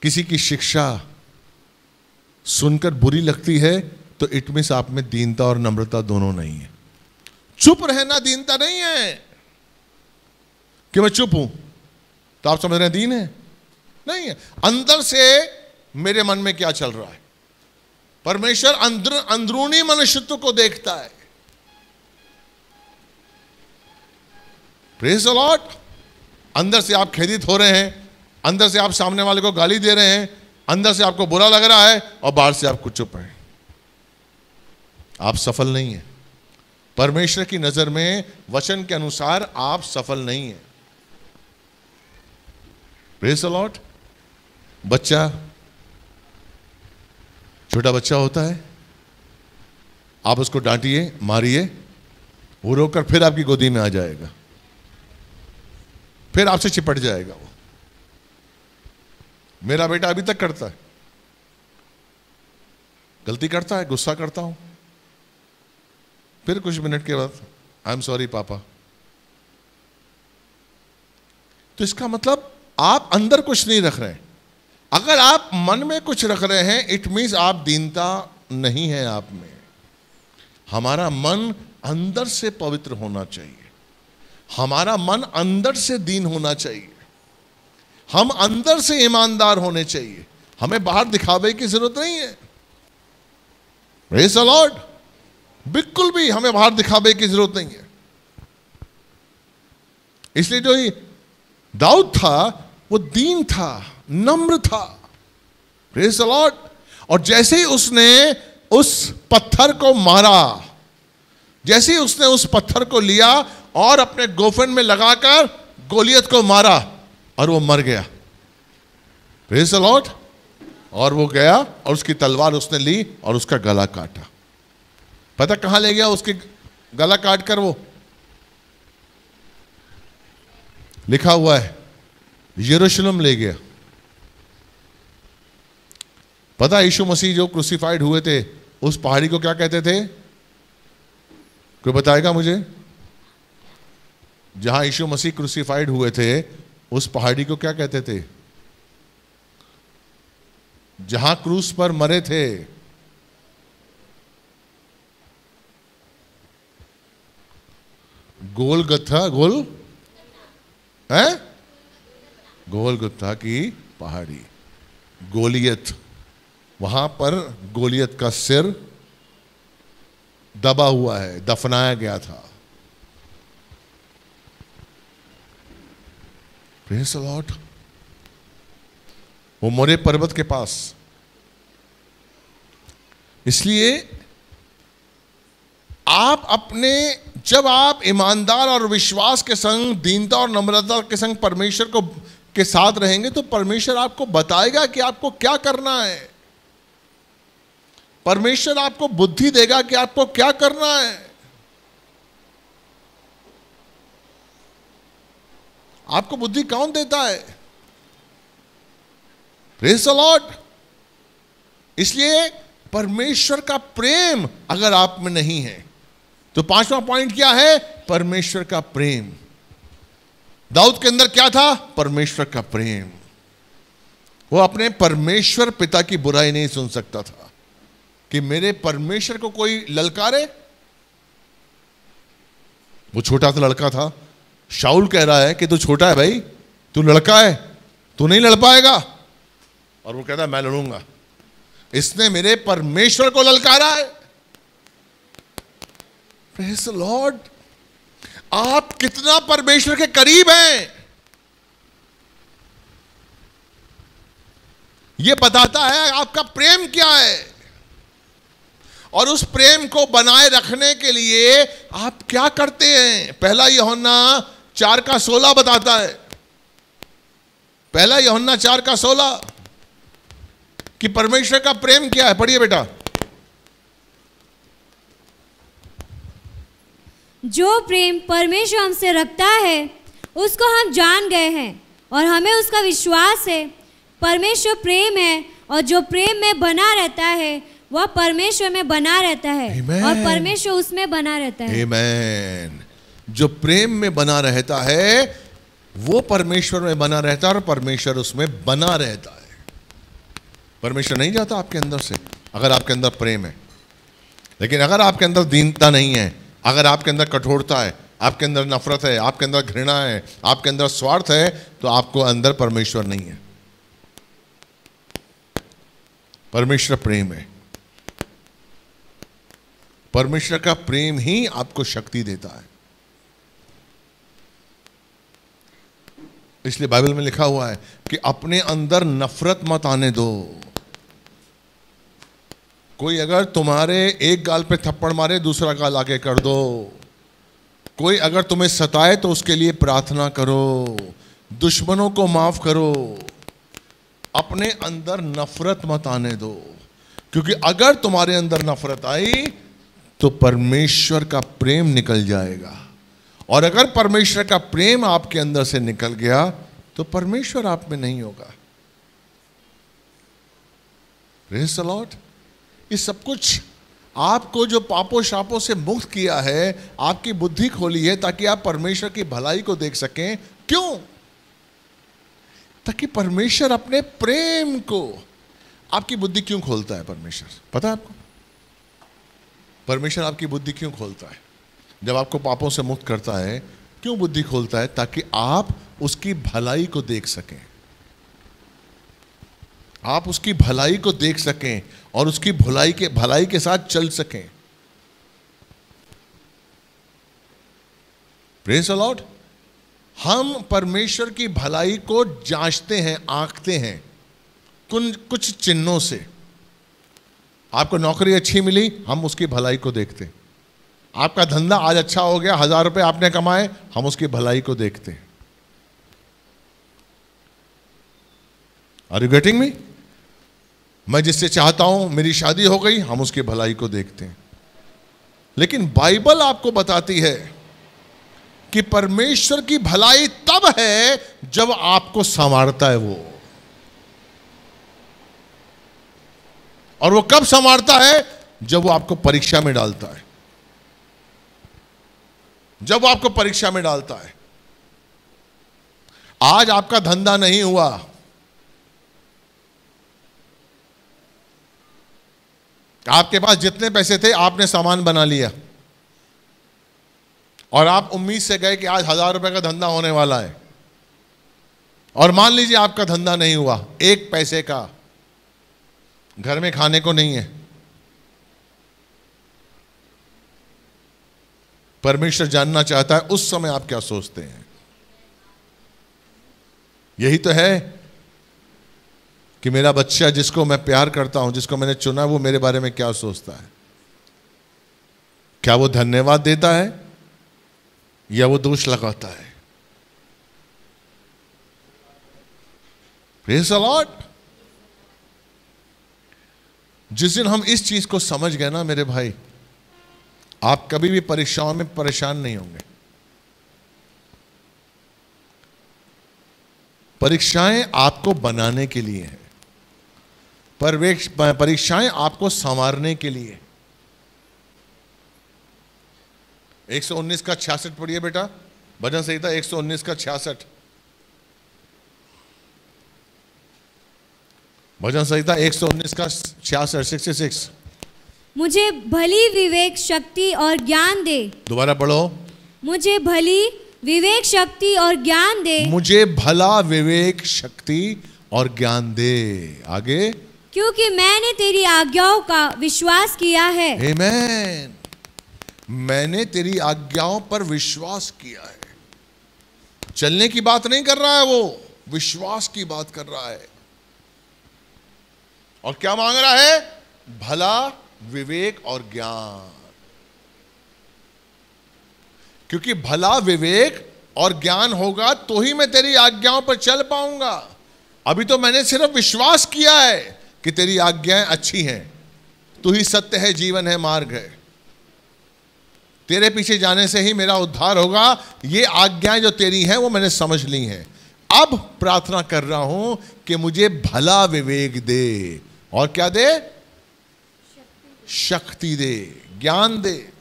किसी की शिक्षा सुनकर बुरी लगती है तो इट मीन्स आप में दीनता और नम्रता दोनों नहीं है। चुप रहना दीनता नहीं है। कि मैं चुप हूँ? तो आप समझ रहे हैं दीन है? नहीं है। अंदर से मेरे मन में क्या चल रहा है? परमेश्वर अंदर, अंदरूनी मनुष्यत्व को देखता है। प्रेस लॉट अंदर से आप खेदित हो रहे हैं। अंदर से आप सामने वाले को गाली दे रहे हैं। अंदर से आपको बुरा लग रहा है और बाहर से आपको चुप है। आप सफल नहीं है। परमेश्वर की नज़र में, वचन के अनुसार आप सफल नहीं है। प्रेस लॉट बच्चा, छोटा बच्चा होता है। आप उसको डांटिए, मारिए, वो रोकर फिर आपकी गोदी में आ जाएगा। फिर आपसे चिपट जाएगा वो। मेरा बेटा अभी तक करता है। गलती करता है, गुस्सा करता हूँ। फिर कुछ मिनट के बाद आई एम सॉरी पापा। तो इसका मतलब आप अंदर कुछ नहीं रख रहे हैं। अगर आप मन में कुछ रख रहे हैं इट मीन्स आप दीनता नहीं है आप में। हमारा मन अंदर से पवित्र होना चाहिए। हमारा मन अंदर से दीन होना चाहिए। हम अंदर से ईमानदार होने चाहिए। हमें बाहर दिखावे की ज़रूरत नहीं है। अलॉट बिल्कुल भी हमें बाहर दिखावे की ज़रूरत नहीं है। इसलिए जो ही दाऊद था, वो दीन था, नम्र था। प्रेज लॉर्ड और जैसे ही उसने उस पत्थर को मारा, जैसे ही उसने उस पत्थर को लिया और अपने गोफन में लगाकर गोलियत को मारा और वो मर गया। प्रेज लॉर्ड और वो गया और उसकी तलवार उसने ली और उसका गला काटा। पता कहाँ ले गया उसके गला काट कर वो? लिखा हुआ है, यरूशलेम ले गया। पता यीशु मसीह जो क्रूसीफाइड हुए थे, उस पहाड़ी को क्या कहते थे? कोई बताएगा मुझे? जहाँ यीशु मसीह क्रूसीफाइड हुए थे उस पहाड़ी को क्या कहते थे? जहाँ क्रूस पर मरे थे। गोलगथा गोल? है? गोलगथा की पहाड़ी। गोलियत। वहाँ पर गोलियत का सिर दबा हुआ है, दफनाया गया था। The Lord. वो मोरे पर्वत के पास। इसलिए आप अपने, जब आप ईमानदार और विश्वास के संग, दीनता और नम्रता के संग परमेश्वर को, के साथ रहेंगे तो परमेश्वर आपको बताएगा कि आपको क्या करना है। परमेश्वर आपको बुद्धि देगा कि आपको क्या करना है। आपको बुद्धि कौन देता है? प्रेस लॉर्ड इसलिए परमेश्वर का प्रेम अगर आप में नहीं है तो पांचवा पॉइंट क्या है? परमेश्वर का प्रेम। दाऊद के अंदर क्या था? परमेश्वर का प्रेम। वो अपने परमेश्वर पिता की बुराई नहीं सुन सकता था कि मेरे परमेश्वर को कोई ललकारे? वो छोटा सा लड़का था शाउल कह रहा है कि तू छोटा है भाई, तू लड़का है, तू नहीं लड़ पाएगा। और वो कहता है, मैं लड़ूँगा। इसने मेरे परमेश्वर को ललकारा है। लॉर्ड आप कितना परमेश्वर के करीब हैं। यह बताता है, आपका प्रेम क्या है? और उस प्रेम को बनाए रखने के लिए आप क्या करते हैं? पहला यहोन्ना चार का सोलह बताता है। पहला यहोन्ना चार का सोलह कि परमेश्वर का प्रेम क्या है? पढ़िए बेटा। जो प्रेम परमेश्वर हमसे रखता है उसको हम जान गए हैं और हमें उसका विश्वास है। परमेश्वर प्रेम है और जो प्रेम में बना रहता है वह परमेश्वर में बना रहता है Amen. और परमेश्वर उसमें बना रहता है। Amen. जो प्रेम में बना रहता है, वो परमेश्वर में बना रहता है और परमेश्वर उसमें बना रहता है। परमेश्वर नहीं जाता आपके अंदर से, अगर आपके अंदर प्रेम है। लेकिन अगर आपके अंदर दीनता नहीं है, अगर आपके अंदर कठोरता है, आपके अंदर नफरत है, आपके अंदर घृणा है, आपके अंदर स्वार्थ है तो आपको अंदर परमेश्वर नहीं है। परमेश्वर प्रेम है। परमेश्वर का प्रेम ही आपको शक्ति देता है। इसलिए बाइबल में लिखा हुआ है कि अपने अंदर नफरत मत आने दो। कोई अगर तुम्हारे एक गाल पे थप्पड़ मारे, दूसरा गाल आगे कर दो। कोई अगर तुम्हें सताए तो उसके लिए प्रार्थना करो। दुश्मनों को माफ़ करो। अपने अंदर नफरत मत आने दो। क्योंकि अगर तुम्हारे अंदर नफरत आई तो परमेश्वर का प्रेम निकल जाएगा। और अगर परमेश्वर का प्रेम आपके अंदर से निकल गया तो परमेश्वर आप में नहीं होगा। लॉर्ड ये सब कुछ आपको जो पापों शापों से मुक्त किया है, आपकी बुद्धि खोली है, ताकि आप परमेश्वर की भलाई को देख सकें। क्यों? ताकि परमेश्वर अपने प्रेम को, आपकी बुद्धि क्यों खोलता है परमेश्वर? पता है आपको? परमेश्वर आपकी बुद्धि क्यों खोलता है? जब आपको पापों से मुक्त करता है, क्यों बुद्धि खोलता है? ताकि आप उसकी भलाई को देख सकें। आप उसकी भलाई को देख सकें और उसकी भलाई के भलाई के साथ चल सकें। प्रेस अलॉट हम परमेश्वर की भलाई को जांचते हैं, आंकते हैं कुछ चिन्हों से। आपको नौकरी अच्छी मिली, हम उसकी भलाई को देखते आपका धंधा आज अच्छा हो गया, हज़ार रुपए आपने कमाए, हम उसकी भलाई को देखते हैं। आर यू गेटिंग मी मैं जिससे चाहता हूँ मेरी शादी हो गई, हम उसकी भलाई को देखते हैं। लेकिन बाइबल आपको बताती है कि परमेश्वर की भलाई तब है जब आपको संवारता है वो। और वो कब संवारता है? जब वो आपको परीक्षा में डालता है। जब वो आपको परीक्षा में डालता है। आज आपका धंधा नहीं हुआ। आपके पास जितने पैसे थे, आपने सामान बना लिया। और आप उम्मीद से गए कि आज हज़ार रुपए का धंधा होने वाला है। और मान लीजिए आपका धंधा नहीं हुआ, एक पैसे का। घर में खाने को नहीं है। परमेश्वर जानना चाहता है, उस समय आप क्या सोचते हैं? यही तो है कि मेरा बच्चा जिसको मैं प्यार करता हूँ, जिसको मैंने चुना, वो मेरे बारे में क्या सोचता है? क्या वो धन्यवाद देता है या वो दोष लगाता है? लॉर्ड जिस दिन हम इस चीज़ को समझ गए ना मेरे भाई आप कभी भी परीक्षाओं में परेशान नहीं होंगे। परीक्षाएँ आपको बनाने के लिए हैं। पर परीक्षाएँ आपको संवारने के लिए 119 का छियासठ पढ़िए बेटा। भजन संहिता 119 का छियासठ। भजन संहिता 119 का छियासठ, सिक्सटी सिक्स। मुझे भली विवेक शक्ति और ज्ञान दे। दोबारा पढ़ो। मुझे भली विवेक शक्ति और ज्ञान दे। मुझे भला विवेक शक्ति और ज्ञान दे। आगे। क्योंकि मैंने तेरी आज्ञाओं का विश्वास किया है। Amen. मैंने तेरी आज्ञाओं पर विश्वास किया है। चलने की बात नहीं कर रहा है वो विश्वास की बात कर रहा है। और क्या मांग रहा है? भला विवेक और ज्ञान। क्योंकि भला विवेक और ज्ञान होगा तो ही मैं तेरी आज्ञाओं पर चल पाऊँगा। अभी तो मैंने सिर्फ़ विश्वास किया है कि तेरी आज्ञाएँ अच्छी हैं। तू ही सत्य है, जीवन है, मार्ग है। तेरे पीछे जाने से ही मेरा उद्धार होगा। ये आज्ञाएँ जो तेरी हैं, वो मैंने समझ ली हैं। अब प्रार्थना कर रहा हूँ कि मुझे भला विवेक दे। और क्या दे? शक्ति दे, ज्ञान दे।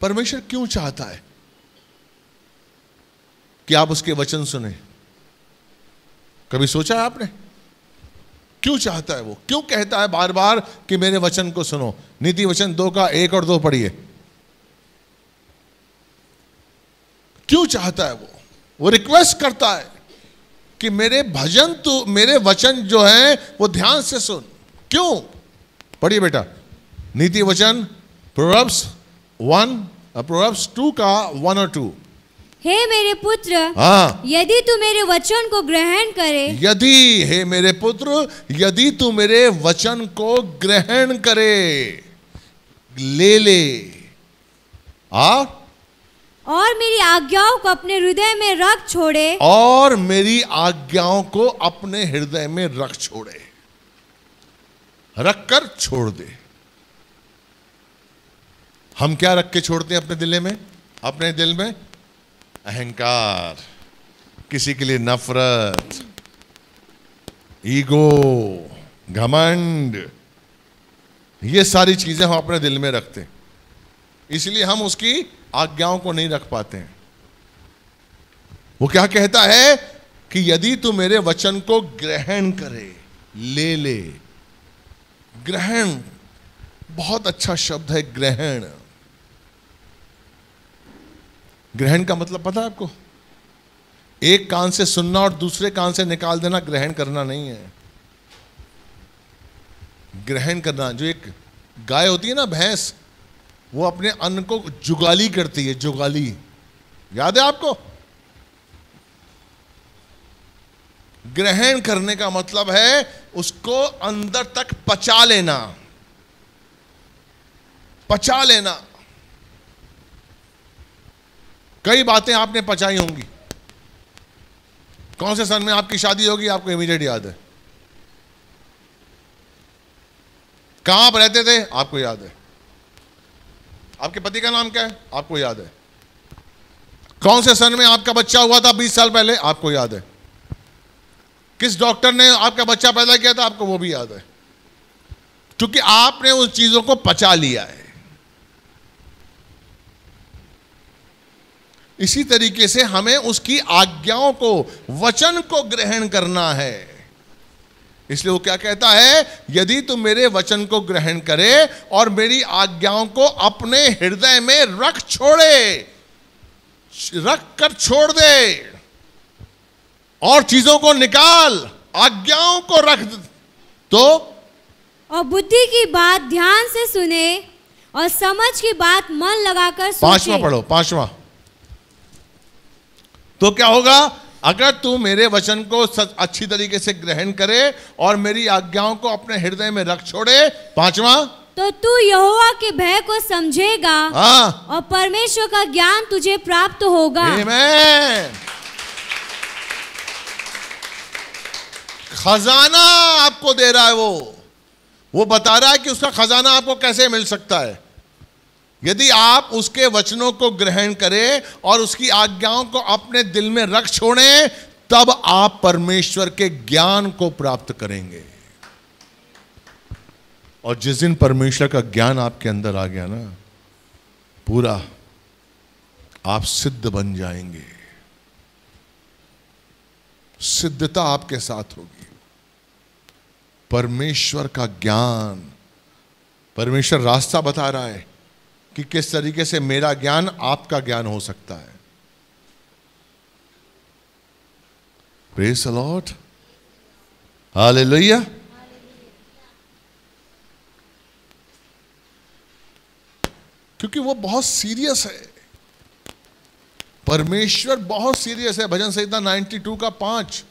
परमेश्वर क्यों चाहता है? कि आप उसके वचन सुने। कभी सोचा है आपने? क्यों चाहता है वो? क्यों कहता है बार बार कि मेरे वचन को सुनो? नीति वचन दो का एक और दो पढ़िए। क्यों चाहता है वो? वो रिक्वेस्ट करता है कि मेरे भजन तो मेरे वचन जो है, वो ध्यान से सुन। क्यों? पढ़िए बेटा। नीति वचन प्रोरब्स वन प्रोरब्स टू का वन और टू हे मेरे पुत्र हाँ। यदि तू मेरे वचन को ग्रहण करे। यदि हे मेरे पुत्र यदि तू मेरे वचन को ग्रहण करे। ले ले। आ और मेरी आज्ञाओं को अपने हृदय में रख छोड़े। और मेरी आज्ञाओं को अपने हृदय में रख छोड़े। रख कर छोड़ दे। हम क्या रख के छोड़ते हैं अपने दिल में? अपने दिल में अहंकार, किसी के लिए नफरत, ईगो, घमंड, ये सारी चीज़ें हम अपने दिल में रखते हैं। इसलिए हम उसकी आज्ञाओं को नहीं रख पाते हैं। वो क्या कहता है कि यदि तू मेरे वचन को ग्रहण करे, ले ले ग्रहण। बहुत अच्छा शब्द है ग्रहण। ग्रहण का मतलब पता है आपको? एक कान से सुनना और दूसरे कान से निकाल देना ग्रहण करना नहीं है। ग्रहण करना, जो एक गाय होती है ना, भैंस, वो अपने अन्न को जुगाली करती है, जुगाली। याद है आपको? ग्रहण करने का मतलब है उसको अंदर तक पचा लेना। पचा लेना। कई बातें आपने पचाई होंगी। कौन से सन में आपकी शादी होगी, आपको इमीडिएट याद है। कहाँ आप रहते थे, आपको याद है। आपके पति का नाम क्या है, आपको याद है। कौन से सन में आपका बच्चा हुआ था 20 साल पहले, आपको याद है। किस डॉक्टर ने आपका बच्चा पैदा किया था, आपको वो भी याद है। क्योंकि आपने उस चीज़ों को पचा लिया है। इसी तरीके से हमें उसकी आज्ञाओं को, वचन को ग्रहण करना है। इसलिए वो क्या कहता है, यदि तुम मेरे वचन को ग्रहण करे और मेरी आज्ञाओं को अपने हृदय में रख छोड़े, रख कर छोड़ दे। और चीज़ों को निकाल आज्ञाओं को रख तो और बुद्धि की बात ध्यान से सुने और समझ की बात मन लगाकर पांचवा पढ़ो पांचवा। तो क्या होगा? अगर तू मेरे वचन को सच- अच्छी तरीके से ग्रहण करे और मेरी आज्ञाओं को अपने हृदय में रख छोड़े पांचवा। तो तू यहोवा के भय को समझेगा हाँ। और परमेश्वर का ज्ञान तुझे प्राप्त होगा। Amen. खजाना आपको दे रहा है वो। वो बता रहा है कि उसका खजाना आपको कैसे मिल सकता है। यदि आप उसके वचनों को ग्रहण करें और उसकी आज्ञाओं को अपने दिल में रख छोड़ें, तब आप परमेश्वर के ज्ञान को प्राप्त करेंगे। और जिस दिन परमेश्वर का ज्ञान आपके अंदर आ गया ना, पूरा आप सिद्ध बन जाएँगे। सिद्धता आपके साथ होगी। परमेश्वर का ज्ञान। परमेश्वर रास्ता बता रहा है कि किस तरीके से मेरा ज्ञान आपका ज्ञान हो सकता है। प्रेस लॉर्ड हालेलुया क्योंकि वो बहुत सीरियस है। परमेश्वर बहुत सीरियस है। भजन संहिता 92 का पाँच।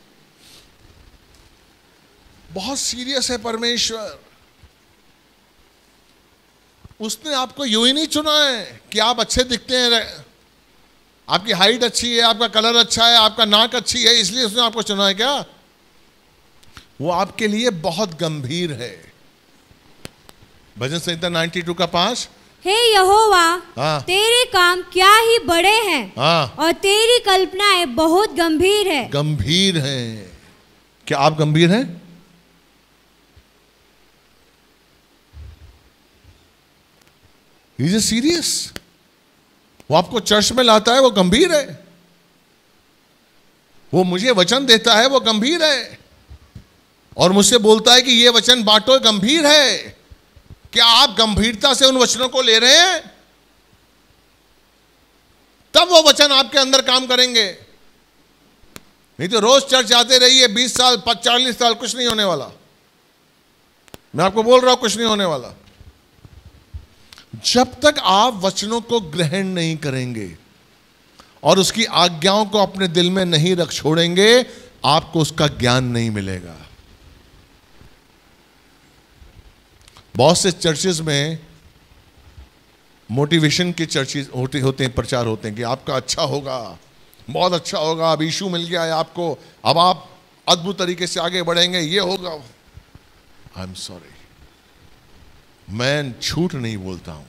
बहुत सीरियस है परमेश्वर। उसने आपको यूँ ही नहीं चुना है कि आप अच्छे दिखते हैं आपकी हाइट अच्छी है आपका कलर अच्छा है आपका नाक अच्छी है इसलिए उसने आपको चुना है क्या? वो आपके लिए बहुत गंभीर है। भजन संहिता 92 का पाँच। हे यहोवा हाँ। तेरे काम क्या ही बड़े हैं हाँ। और तेरी कल्पनाएँ बहुत गंभीर है। गंभीर है। क्या आप गंभीर हैं? इज़ ए सीरियस वो आपको चर्च में लाता है, वो गंभीर है। वो मुझे वचन देता है, वो गंभीर है। और मुझसे बोलता है कि ये वचन बांटो, गंभीर है। क्या आप गंभीरता से उन वचनों को ले रहे हैं? तब वो वचन आपके अंदर काम करेंगे। नहीं तो रोज चर्च आते रहिए, बीस साल, चालीस साल, कुछ नहीं होने वाला। मैं आपको बोल रहा हूँ, कुछ नहीं होने वाला। जब तक आप वचनों को ग्रहण नहीं करेंगे और उसकी आज्ञाओं को अपने दिल में नहीं रख छोड़ेंगे, आपको उसका ज्ञान नहीं मिलेगा। बहुत से चर्चेज में मोटिवेशन के चर्चेज होते होते हैं, प्रचार होते हैं कि आपका अच्छा होगा, बहुत अच्छा होगा, अब इशू मिल गया है आपको, अब आप अद्भुत तरीके से आगे बढ़ेंगे, ये होगा। आई एम सॉरी मैं झूठ नहीं बोलता हूँ।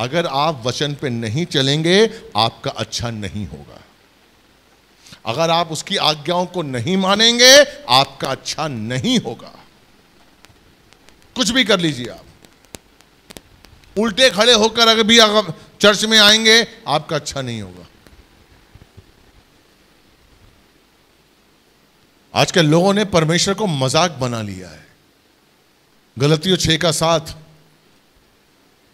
अगर आप वचन पे नहीं चलेंगे, आपका अच्छा नहीं होगा। अगर आप उसकी आज्ञाओं को नहीं मानेंगे, आपका अच्छा नहीं होगा। कुछ भी कर लीजिए आप। उल्टे खड़े होकर अगर भी अगर चर्च में आएँगे, आपका अच्छा नहीं होगा। आजकल लोगों ने परमेश्वर को मज़ाक बना लिया है। गलतियों छह का साथ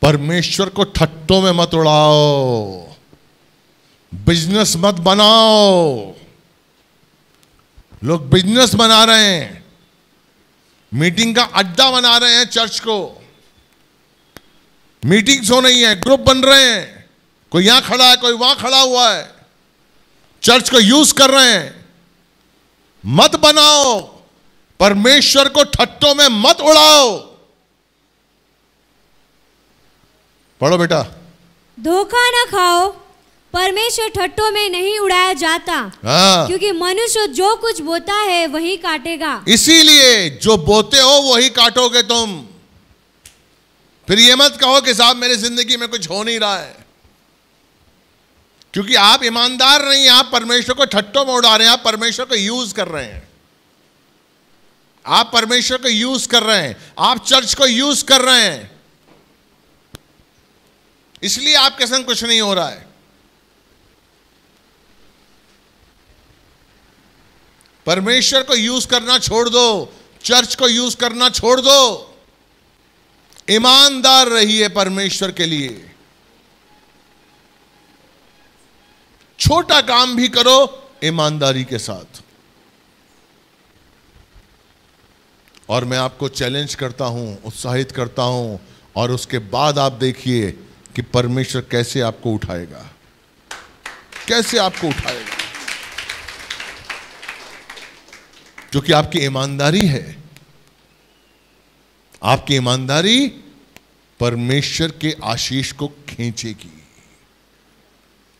परमेश्वर को ठट्टों में मत उड़ाओ। बिज़नेस मत बनाओ। लोग बिज़नेस बना रहे हैं। मीटिंग का अड्डा बना रहे हैं चर्च को। मीटिंग्स हो रही है, ग्रुप बन रहे हैं। कोई यहाँ खड़ा है, कोई वहाँ खड़ा हुआ है। चर्च को यूज़ कर रहे हैं। मत बनाओ। परमेश्वर को ठट्टों में मत उड़ाओ। पढ़ो बेटा। धोखा न खाओ परमेश्वर ठट्टों में नहीं उड़ाया जाता हाँ। क्योंकि मनुष्य जो कुछ बोता है वही काटेगा। इसीलिए जो बोते हो वही काटोगे तुम। फिर ये मत कहो कि साहब मेरी ज़िंदगी में कुछ हो नहीं रहा है। क्योंकि आप ईमानदार नहीं आप परमेश्वर को ठट्टों में उड़ा रहे हैं आप परमेश्वर को यूज़ कर रहे हैं। आप परमेश्वर को यूज़ कर रहे हैं आप चर्च को यूज़ कर रहे हैं। इसलिए आपके संग कुछ नहीं हो रहा है। परमेश्वर को यूज़ करना छोड़ दो, चर्च को यूज़ करना छोड़ दो। ईमानदार रहिए परमेश्वर के लिए। छोटा काम भी करो ईमानदारी के साथ। और मैं आपको चैलेंज करता हूँ, उत्साहित करता हूँ, और उसके बाद आप देखिए कि परमेश्वर कैसे आपको उठाएगा? कैसे आपको उठाएगा? जो कि आपकी ईमानदारी है। आपकी ईमानदारी परमेश्वर के आशीष को खींचेगी।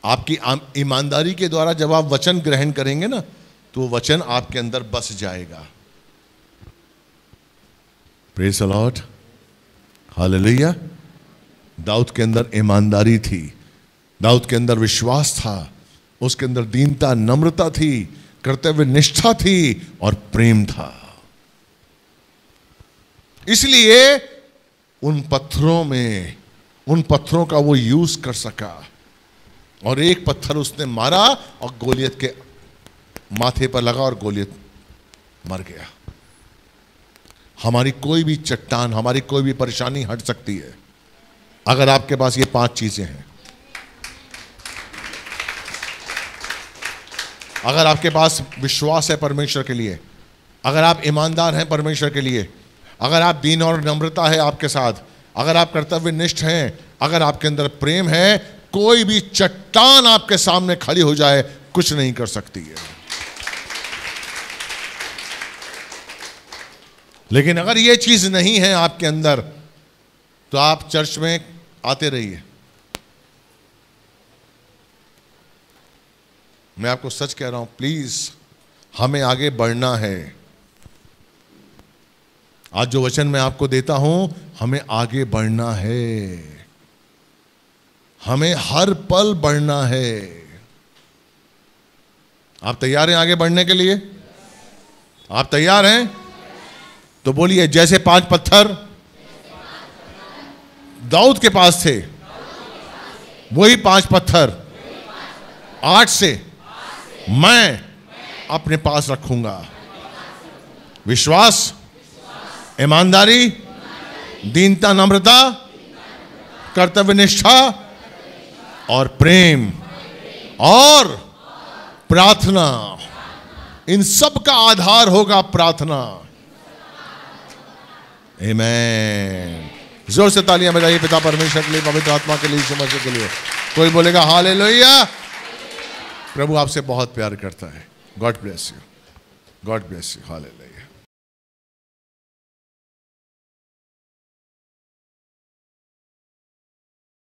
आपकी ईमानदारी के द्वारा जब आप वचन ग्रहण करेंगे ना तो वचन आपके अंदर बस जाएगा। प्रेस अलॉट हालेलुया दाऊद के अंदर ईमानदारी थी, दाऊद के अंदर विश्वास था, उसके अंदर दीनता, नम्रता थी, कर्तव्य निष्ठा थी और प्रेम था। इसलिए उन पत्थरों में, उन पत्थरों का वो यूज़ कर सका और एक पत्थर उसने मारा और गोलियत के माथे पर लगा और गोलियत मर गया। हमारी कोई भी चट्टान, हमारी कोई भी परेशानी हट सकती है। अगर आपके पास ये पाँच चीज़ें हैं, अगर आपके पास विश्वास है परमेश्वर के लिए, अगर आप ईमानदार हैं परमेश्वर के लिए, अगर आप दीन और नम्रता है आपके साथ, अगर आप कर्तव्य निष्ठ हैं, अगर आपके अंदर प्रेम है, कोई भी चट्टान आपके सामने खड़ी हो जाए, कुछ नहीं कर सकती है। लेकिन अगर ये चीज़ नहीं है आपके अंदर तो आप चर्च में आते रहिए। मैं आपको सच कह रहा हूँ प्लीज़ हमें आगे बढ़ना है। आज जो वचन मैं आपको देता हूँ, हमें आगे बढ़ना है। हमें हर पल बढ़ना है। आप तैयार हैं आगे बढ़ने के लिए? आप तैयार हैं? तो बोलिए, जैसे पाँच पत्थर दाऊद के पास थे। वही पाँच पत्थर। आठ से मैं अपने पास रखूँगा। विश्वास, ईमानदारी, दीनता, नम्रता, कर्तव्य, निष्ठा और प्रेम और प्रार्थना। इन सब का आधार होगा प्रार्थना। Amen. ज़ोर से तालियाँ बजाइए, पिता परमेश्वर के लिए, पवित्र आत्मा के लिए समझ के लिए। कोई बोलेगा हाल लोहिया प्रभु आपसे बहुत प्यार करता है। God bless you God bless you hall